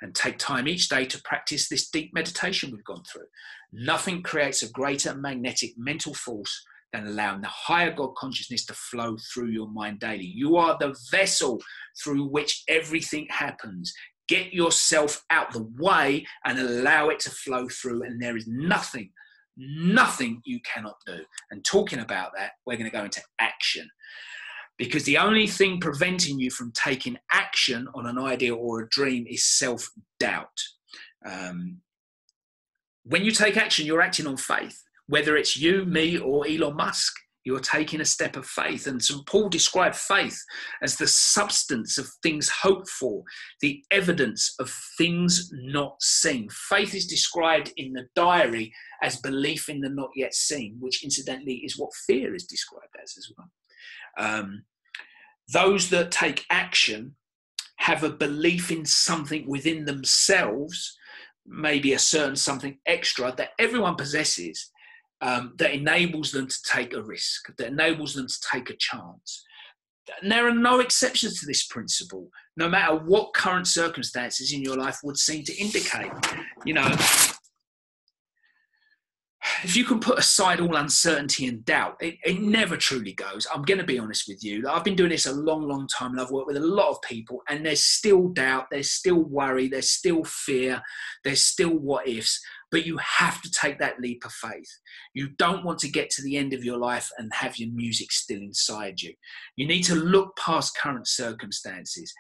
And take time each day to practice this deep meditation we've gone through. Nothing creates a greater magnetic mental force than allowing the higher God consciousness to flow through your mind daily. You are the vessel through which everything happens. Get yourself out the way and allow it to flow through, and there is nothing, nothing you cannot do. And talking about that, we're going to go into action. Because the only thing preventing you from taking action on an idea or a dream is self doubt. Um, when you take action, you're acting on faith, whether it's you, me, or Elon Musk. You're taking a step of faith. And St. Paul described faith as the substance of things hoped for, the evidence of things not seen. Faith is described in the diary as belief in the not yet seen, which incidentally is what fear is described as as well. Um, those that take action have a belief in something within themselves, maybe a certain something extra that everyone possesses, um, that enables them to take a risk, that enables them to take a chance. And there are no exceptions to this principle, no matter what current circumstances in your life would seem to indicate. You know, if you can put aside all uncertainty and doubt, it, it never truly goes. I'm going to be honest with you. I've been doing this a long, long time and I've worked with a lot of people, and there's still doubt, there's still worry, there's still fear, there's still what ifs, but you have to take that leap of faith. You don't want to get to the end of your life and have your music still inside you. You need to look past current circumstances,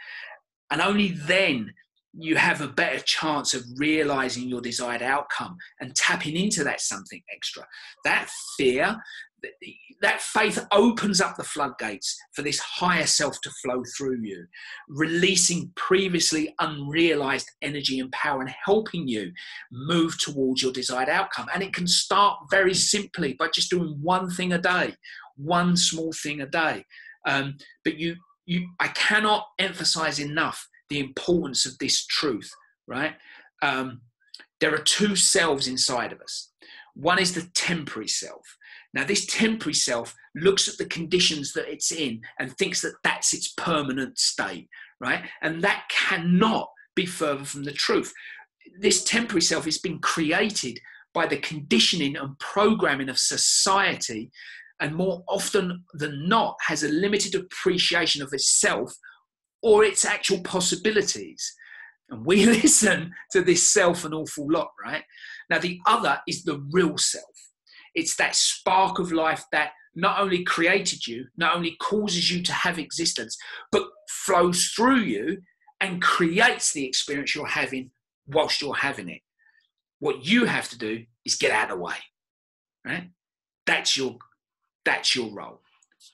and only then you have a better chance of realizing your desired outcome and tapping into that something extra. That fear, that faith opens up the floodgates for this higher self to flow through you, releasing previously unrealized energy and power and helping you move towards your desired outcome. And it can start very simply by just doing one thing a day, one small thing a day. Um, but you, you, I cannot emphasize enough the importance of this truth, right? Um, there are two selves inside of us. One is the temporary self. Now, this temporary self looks at the conditions that it's in and thinks that that's its permanent state, right? And that cannot be further from the truth. This temporary self has been created by the conditioning and programming of society, and more often than not, has a limited appreciation of itself or its actual possibilities. And we (laughs) listen to this self an awful lot, right? Now, the other is the real self. It's that spark of life that not only created you, not only causes you to have existence, but flows through you and creates the experience you're having whilst you're having it. What you have to do is get out of the way, right? That's your that's your role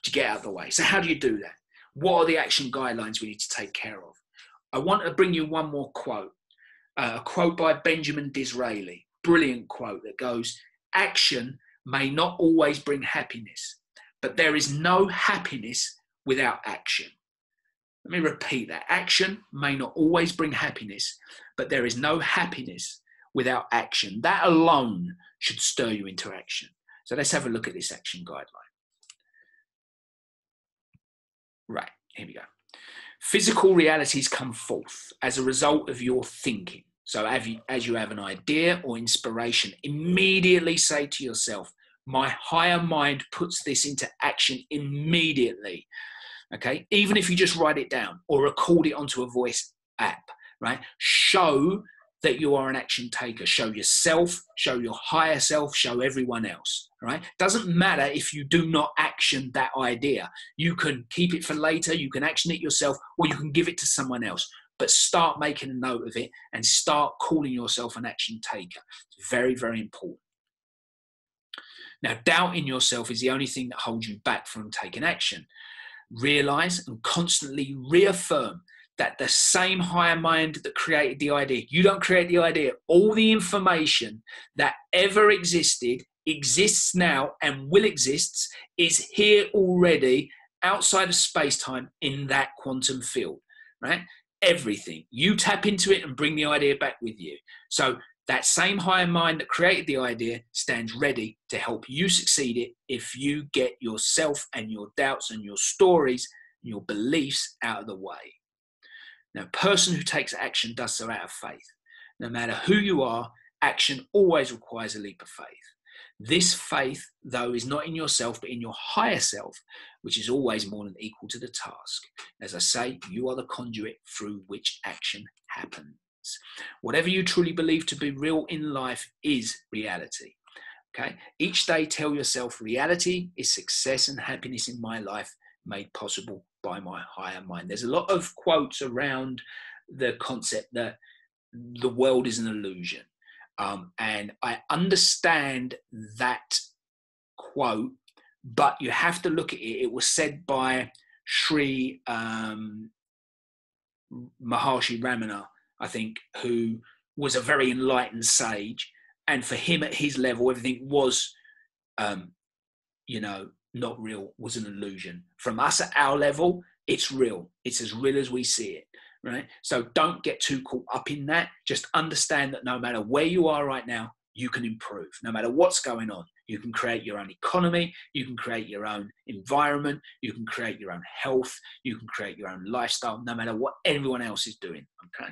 to get out of the way. So how do you do that? What are the action guidelines we need to take care of? I want to bring you one more quote, uh, a quote by Benjamin Disraeli, brilliant quote that goes, "Action may not always bring happiness, but there is no happiness without action. Let me repeat that. Action may not always bring happiness, but there is no happiness without action. That alone should stir you into action. So let's have a look at this action guideline. Right, here we go. Physical realities come forth as a result of your thinking. So, as you have an idea or inspiration, immediately say to yourself, My higher mind puts this into action immediately. Okay, even if you just write it down or record it onto a voice app, right? Show that you are an action taker. Show yourself, show your higher self, show everyone else, right? Doesn't matter if you do not action that idea. You can keep it for later, you can action it yourself, or you can give it to someone else but start making a note of it and start calling yourself an action taker. It's very, very important. Now, doubt in yourself is the only thing that holds you back from taking action. Realize and constantly reaffirm that the same higher mind that created the idea, you don't create the idea, all the information that ever existed exists now and will exist is here already outside of space time in that quantum field, right? everything. You tap into it and bring the idea back with you. So that same higher mind that created the idea stands ready to help you succeed it if you get yourself and your doubts and your stories and your beliefs out of the way. Now, a person who takes action does so out of faith. No matter who you are, action always requires a leap of faith. This faith, though, is not in yourself, but in your higher self, which is always more than equal to the task. As I say, you are the conduit through which action happens. Whatever you truly believe to be real in life is reality. Okay? Each day, tell yourself reality is success and happiness in my life made possible by my higher mind. There's a lot of quotes around the concept that the world is an illusion. Um, and I understand that quote, but you have to look at it. It was said by Sri um, Maharshi Ramana, I think, who was a very enlightened sage. And for him at his level, everything was, um, you know, not real, was an illusion. From us at our level, it's real. It's as real as we see it right? So don't get too caught up in that. Just understand that no matter where you are right now, you can improve. No matter what's going on, you can create your own economy, you can create your own environment, you can create your own health, you can create your own lifestyle, no matter what everyone else is doing. Okay,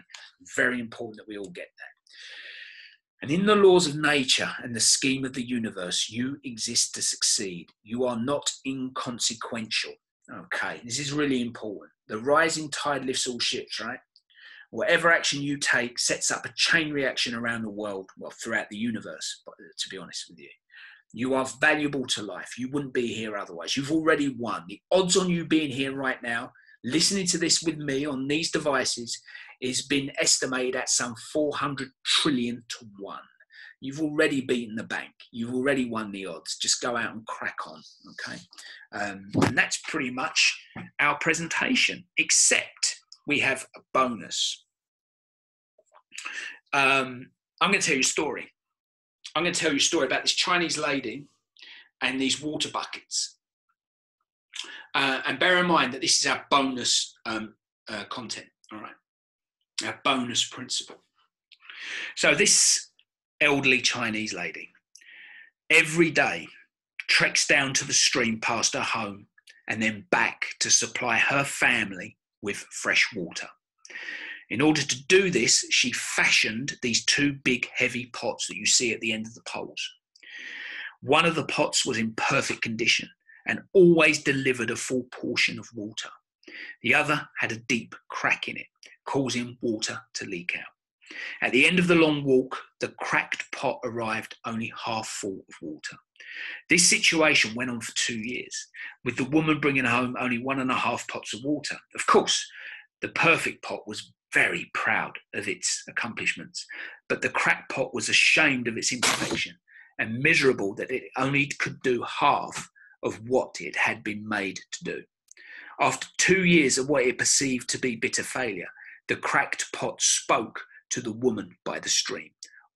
very important that we all get that. And in the laws of nature and the scheme of the universe, you exist to succeed. You are not inconsequential. Okay, this is really important. The rising tide lifts all ships, right? Whatever action you take sets up a chain reaction around the world, well, throughout the universe, to be honest with you. You are valuable to life. You wouldn't be here otherwise. You've already won. The odds on you being here right now listening to this with me on these devices has been estimated at some 400 trillion to one. You've already beaten the bank. You've already won the odds. Just go out and crack on, okay? Um, and that's pretty much our presentation, except we have a bonus. Um, I'm going to tell you a story. I'm going to tell you a story about this Chinese lady and these water buckets. Uh, and bear in mind that this is our bonus um, uh, content, all right? Our bonus principle. So, this elderly Chinese lady every day treks down to the stream past her home and then back to supply her family with fresh water. In order to do this, she fashioned these two big heavy pots that you see at the end of the poles. One of the pots was in perfect condition and always delivered a full portion of water. The other had a deep crack in it, causing water to leak out. At the end of the long walk, the cracked pot arrived only half full of water. This situation went on for two years, with the woman bringing home only one and a half pots of water. Of course, the perfect pot was very proud of its accomplishments, but the cracked pot was ashamed of its imperfection and miserable that it only could do half of what it had been made to do. After two years of what it perceived to be bitter failure, the cracked pot spoke to the woman by the stream.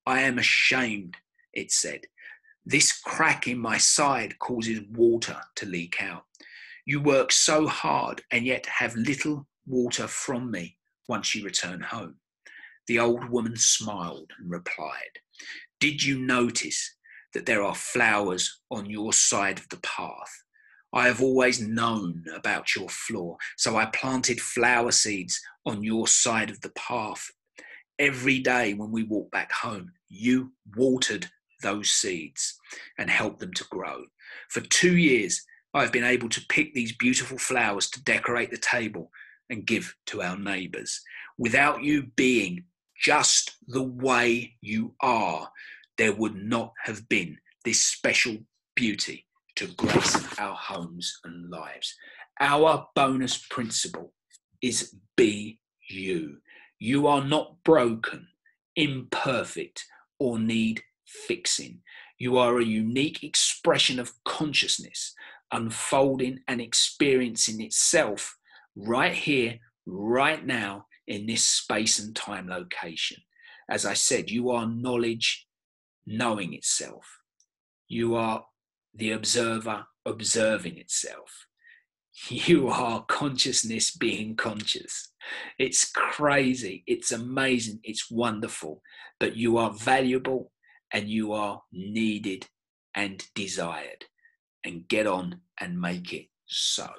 I am ashamed, it said. This crack in my side causes water to leak out. You work so hard and yet have little water from me once you return home. The old woman smiled and replied, Did you notice that there are flowers on your side of the path? I have always known about your flaw, so I planted flower seeds on your side of the path every day when we walk back home, you watered those seeds and helped them to grow. For two years, I've been able to pick these beautiful flowers to decorate the table and give to our neighbors. Without you being just the way you are, there would not have been this special beauty to grace our homes and lives. Our bonus principle is be you. You are not broken, imperfect, or need fixing. You are a unique expression of consciousness, unfolding and experiencing itself right here, right now, in this space and time location. As I said, you are knowledge knowing itself. You are the observer observing itself. (laughs) You are consciousness being conscious. It's crazy. It's amazing. It's wonderful. But you are valuable and you are needed and desired. And get on and make it so.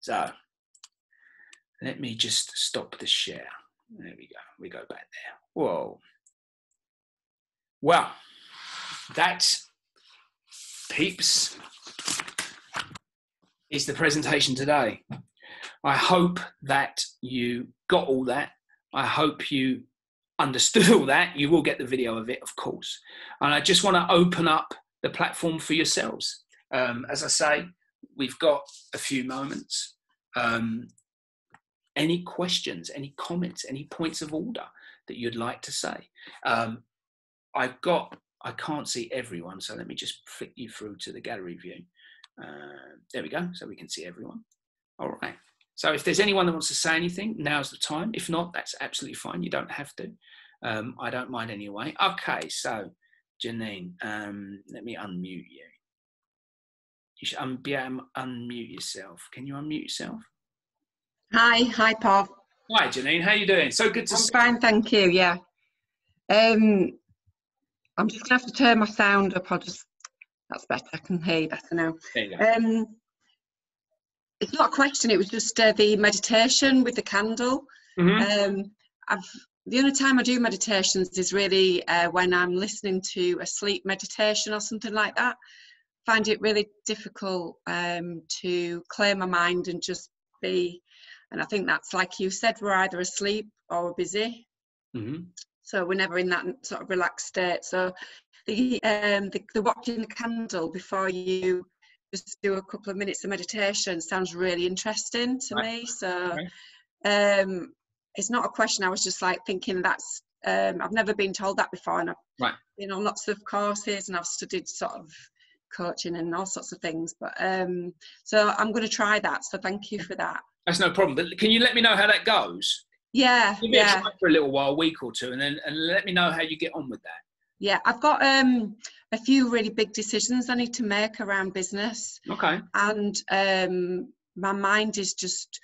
So let me just stop the share. There we go. We go back there. Whoa. Well, that's peeps is the presentation today. I hope that you got all that. I hope you understood all that. You will get the video of it, of course. And I just want to open up the platform for yourselves. Um, as I say, we've got a few moments. Um, any questions, any comments, any points of order that you'd like to say? Um, I've got, I can't see everyone, so let me just flick you through to the gallery view. Uh, there we go, so we can see everyone. All right. So if there's anyone that wants to say anything, now's the time. If not, that's absolutely fine. You don't have to. Um, I don't mind anyway. Okay, so Janine, um, let me unmute you. You should un- be able to unmute yourself. Can you unmute yourself? Hi, hi, Paul. Hi, Janine. How you doing? So good to I'm see. fine, thank you. Yeah. Um, I'm just gonna have to turn my sound up. I'll just. That's better. I can hear you better now. You. Um, it's not a question. It was just uh, the meditation with the candle. Mhm. Um, I've the only time I do meditations is really uh, when I'm listening to a sleep meditation or something like that. I Find it really difficult um, to clear my mind and just be. And I think that's like you said, we're either asleep or we're busy, Mhm. so we're never in that sort of relaxed state. So the um, the, the watching the candle before you just do a couple of minutes of meditation sounds really interesting to Right. me. So um, it's not a question. I was just like thinking that's um, I've never been told that before, and I've Right. been on lots of courses and I've studied sort of coaching and all sorts of things. But um, so I'm going to try that. So thank you for that. That's no problem. But can you let me know how that goes? Yeah, Give me a yeah, for a little while, a week or two, and then and let me know how you get on with that. yeah. I've got um, a few really big decisions I need to make around business. Okay. and um, my mind is just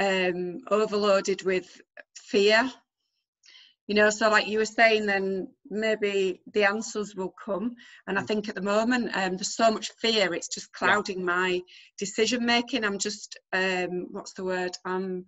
um, overloaded with fear. You know, so like you were saying, then maybe the answers will come. And I think at the moment, um, there's so much fear; it's just clouding my decision making. I'm just, um, what's the word? Um,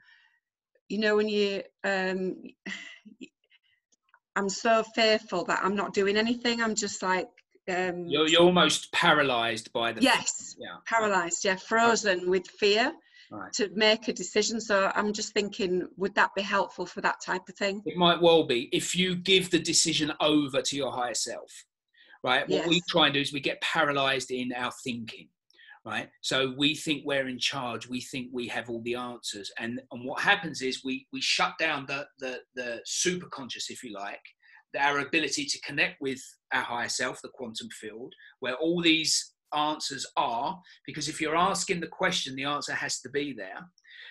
you know, when you, um, (sighs) I'm so fearful that I'm not doing anything. I'm just like, um, You're, you're almost paralysed by the. yes, Yeah. paralyzed yeah frozen with fear Right. to make a decision so i'm just thinking would that be helpful for that type of thing It might well be if you give the decision over to your higher self, right? What we try and do is we get paralyzed in our thinking, right? So we think we're in charge, we think we have all the answers, and and what happens is we we shut down the the the super conscious, if you like, our ability to connect with our higher self, the quantum field, where all these answers are because if you're asking the question the answer has to be there.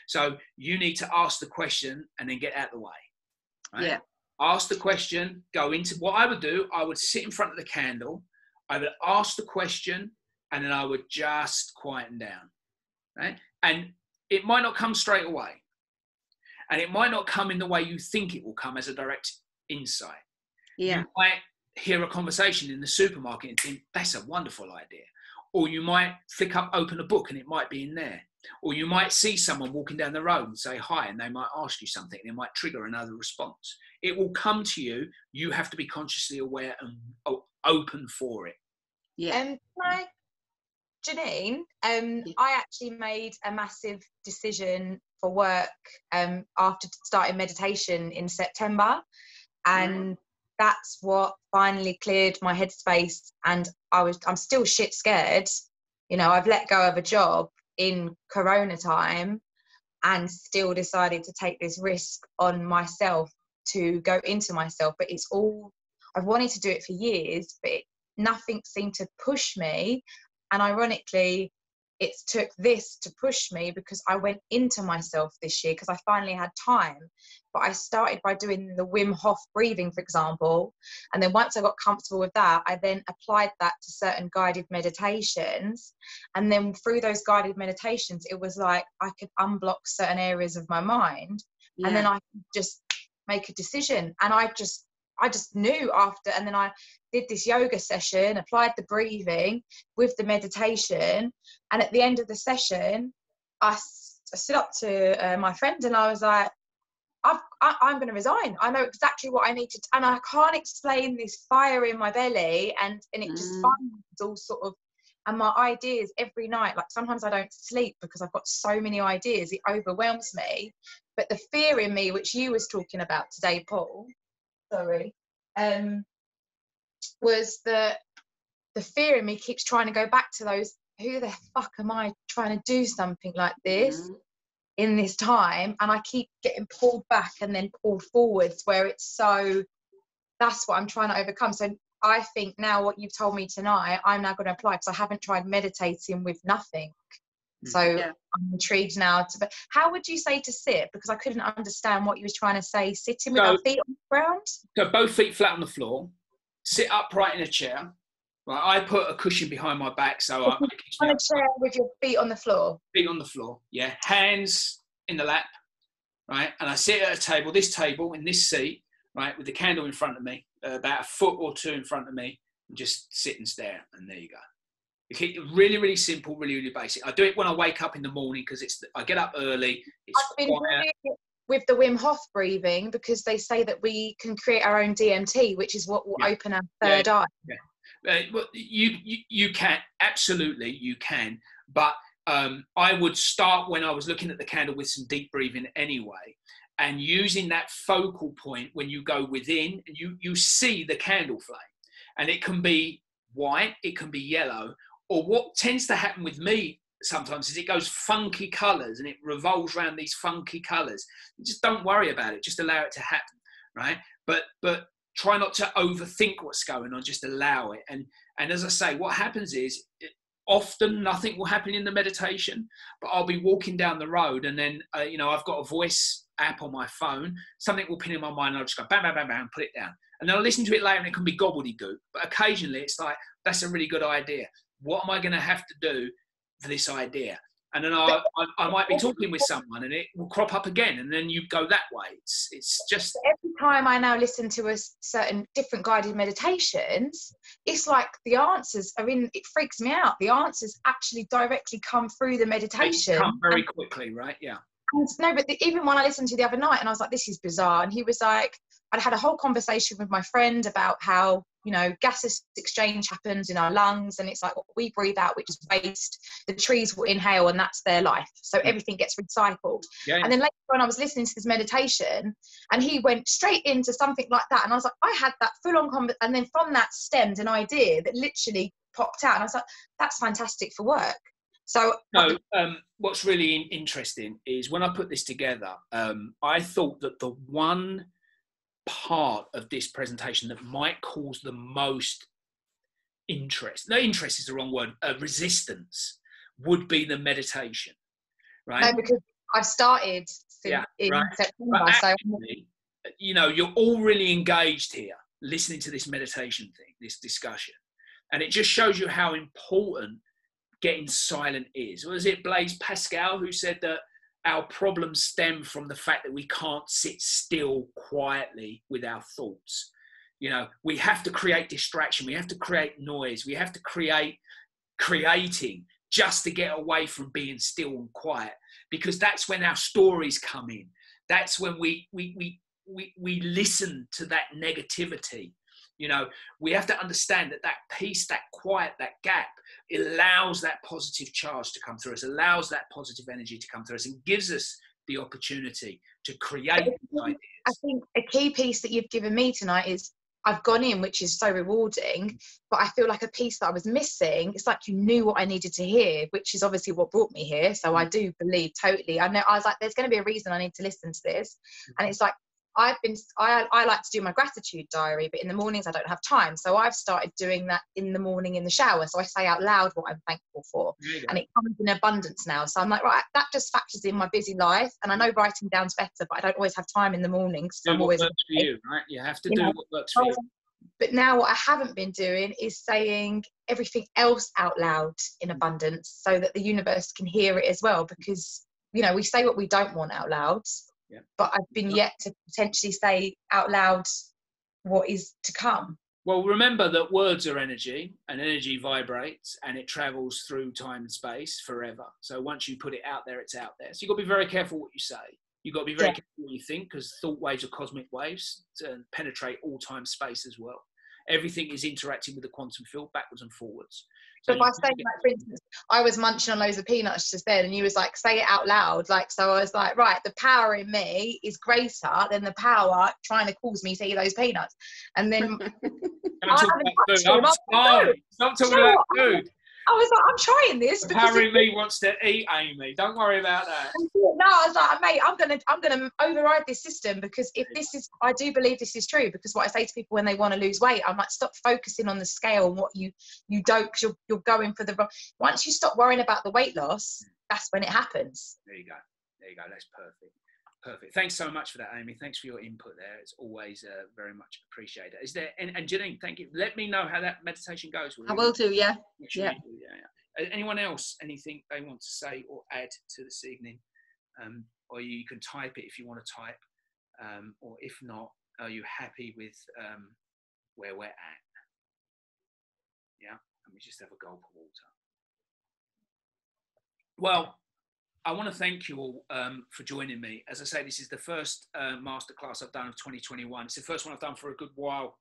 So you need to ask the question and then get out of the way right? Yeah. ask the question go into what i would do i would sit in front of the candle i would ask the question and then i would just quieten down right? And it might not come straight away and it might not come in the way you think it will come as a direct insight. Yeah. you might hear a conversation in the supermarket and think that's a wonderful idea or you might flick up open a book and it might be in there. Or you might see someone walking down the road and say hi and they might ask you something and it might trigger another response. It will come to you. You have to be consciously aware and open for it. Yeah. Um, can I, Janine, um, Yeah. I actually made a massive decision for work um, after starting meditation in September, and that's what finally cleared my headspace. And I was, I'm still shit scared. You know, I've let go of a job in Corona time, and still decided to take this risk on myself to go into myself. But it's all I've wanted to do it for years, but it, nothing seemed to push me. And ironically, it's took this to push me because I went into myself this year because I finally had time. But I started by doing the Wim Hof breathing, for example. And then once I got comfortable with that, I then applied that to certain guided meditations. And then through those guided meditations, it was like I could unblock certain areas of my mind yeah. and then I could just make a decision. And I just, I just knew after, and then I did this yoga session, applied the breathing with the meditation, and at the end of the session, I, s- I stood up to uh, my friend and I was like, I've, I, I'm going to resign. I know exactly what I need to, and I can't explain this fire in my belly, and and it just Mm. finds all sort of, and my ideas every night. Like sometimes I don't sleep because I've got so many ideas. It overwhelms me. But the fear in me, which you was talking about today, Paul, sorry, um, was that the fear in me keeps trying to go back to those. Who the fuck am I trying to do something like this? Mhm. in this time and I keep getting pulled back and then pulled forwards where it's so that's what I'm trying to overcome. So I think now what you've told me tonight, I'm now going to apply because I haven't tried meditating with nothing. Mm. So Yeah. I'm intrigued now to but how would you say to sit? Because I couldn't understand what you was trying to say, sitting with So- our feet on the ground. so both feet flat on the floor sit upright in a chair right i put a cushion behind my back so I, (laughs) On a chair with your feet on the floor. feet on the floor, yeah, hands in the lap, right? And I sit at a table, this table in this seat, right, with the candle in front of me, uh, about a foot or two in front of me, and just sit and stare. And there you go. Really, really simple, really, really basic. I do it when I wake up in the morning because it's I get up early. It's I've been quiet. with the Wim Hof breathing because they say that we can create our own DMT, which is what will Yeah. open our Yeah. third eye. Uh, well, you, you you can absolutely you can, but um, I would start when I was looking at the candle with some deep breathing anyway, and using that focal point when you go within, you you see the candle flame, and it can be white, it can be yellow, or what tends to happen with me sometimes is it goes funky colours and it revolves around these funky colours. Just don't worry about it. Just allow it to happen, right? But but try not to overthink what's going on. Just allow it. And and as I say, what happens is often nothing will happen in the meditation, but I'll be walking down the road and then uh, you know I've got a voice app on my phone. Something will pin in my mind. And I'll just go bam bam bam bam, put it down, and then I'll listen to it later and it can be gobbledygook. But occasionally it's like that's a really good idea. What am I going to have to do for this idea? And then I, I, I, might be talking with someone and it will crop up again and then you go that way. It's, it's just. Every time I now listen to a certain different guided meditations, it's like the answers are in, it freaks me out. The answers actually directly come through the meditation. They come very quickly, right? Yeah. And no, but the, even when I listened to the other night and I was like, this is bizarre. And he was like, I'd had a whole conversation with my friend about how you know gases exchange happens in our lungs and it's like what we breathe out which is waste the trees will inhale and that's their life so mm. everything gets recycled yeah. and then later on i was listening to this meditation and he went straight into something like that and i was like i had that full on conversation and then from that stemmed an idea that literally popped out and i was like that's fantastic for work so no, um, what's really interesting is when I put this together, um, I thought that the one part of this presentation that might cause the most interest. No interest is the wrong word. Uh, resistance would be the meditation right? No because i've started yeah, in right. september actually, so you know you're all really engaged here listening to this meditation thing this discussion. And it just shows you how important getting silent is. Was it blaise pascal who said that our problems stem from the fact that we can't sit still quietly with our thoughts. You know, we have to create distraction, we have to create noise, we have to create creating just to get away from being still and quiet because that's when our stories come in. That's when we we we we, we listen to that negativity you know, we have to understand that that peace, that quiet, that gap allows that positive charge to come through us, allows that positive energy to come through us, and gives us the opportunity to create ideas. I think a key piece that you've given me tonight is I've gone in, which is so rewarding, but I feel like a piece that I was missing. It's like you knew what I needed to hear, which is obviously what brought me here. So I mm. do believe totally. I know I was like, there's going to be a reason I need to listen to this. And mm-hmm. it's like I've been I, I like to do my gratitude diary, but in the mornings I don't have time. So I've started doing that in the morning in the shower. So I say out loud what I'm thankful for. And it comes in abundance now. So I'm like, right, that just factors in my busy life. And I know writing down's better, but I don't always have time in the mornings. Do I'm always works for you, right? You have to you do know, what works for you. But now what I haven't been doing is saying everything else out loud in abundance so that the universe can hear it as well. Because, you know, we say what we don't want out loud yeah. but I've been yet to potentially say out loud what is to come. Well, remember that words are energy, and energy vibrates and it travels through time and space forever. So once you put it out there, it's out there. So you've got to be very careful what you say. You've got to be very yeah. careful what you think because thought waves are cosmic waves to penetrate all time space as well. Everything is interacting with the quantum field backwards and forwards. So if I say, like, for instance, I was munching on loads of peanuts just then, and you was like, say it out loud. Like, so I was like, right, the power in me is greater than the power trying to cause me to eat those peanuts. And then (laughs) I am starving. Stop talking about food. I was like, I'm trying this. Harry Lee wants to eat Amy. Don't worry about that. No, I was like, mate, I'm gonna, I'm gonna override this system because if this is, I do believe this is true. Because what I say to people when they want to lose weight, I'm like, stop focusing on the scale and what you, you don't, because you're, you're going for the wrong. Once you stop worrying about the weight loss, that's when it happens. There you go. There you go. That's perfect. Perfect. Thanks so much for that, Amy. Thanks for your input there. It's always uh, very much appreciated. Is there and, and Janine, thank you. Let me know how that meditation goes. Will I will do. Yeah. Yeah. Do, yeah, yeah. Anyone else? Anything they want to say or add to this evening? Um, or you can type it if you want to type. Um, or if not, are you happy with um, where we're at? Yeah. Let me just have a gulp of water. Well, I want to thank you all um, for joining me. As I say, this is the first uh, masterclass I've done of 2021. It's the first one I've done for a good while.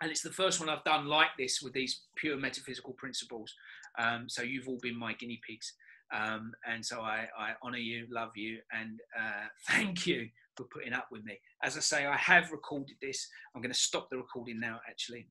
And it's the first one I've done like this with these pure metaphysical principles. Um, so you've all been my guinea pigs. Um, and so I, I honor you, love you, and uh, (laughs) thank you for putting up with me. As I say, I have recorded this. I'm going to stop the recording now, actually.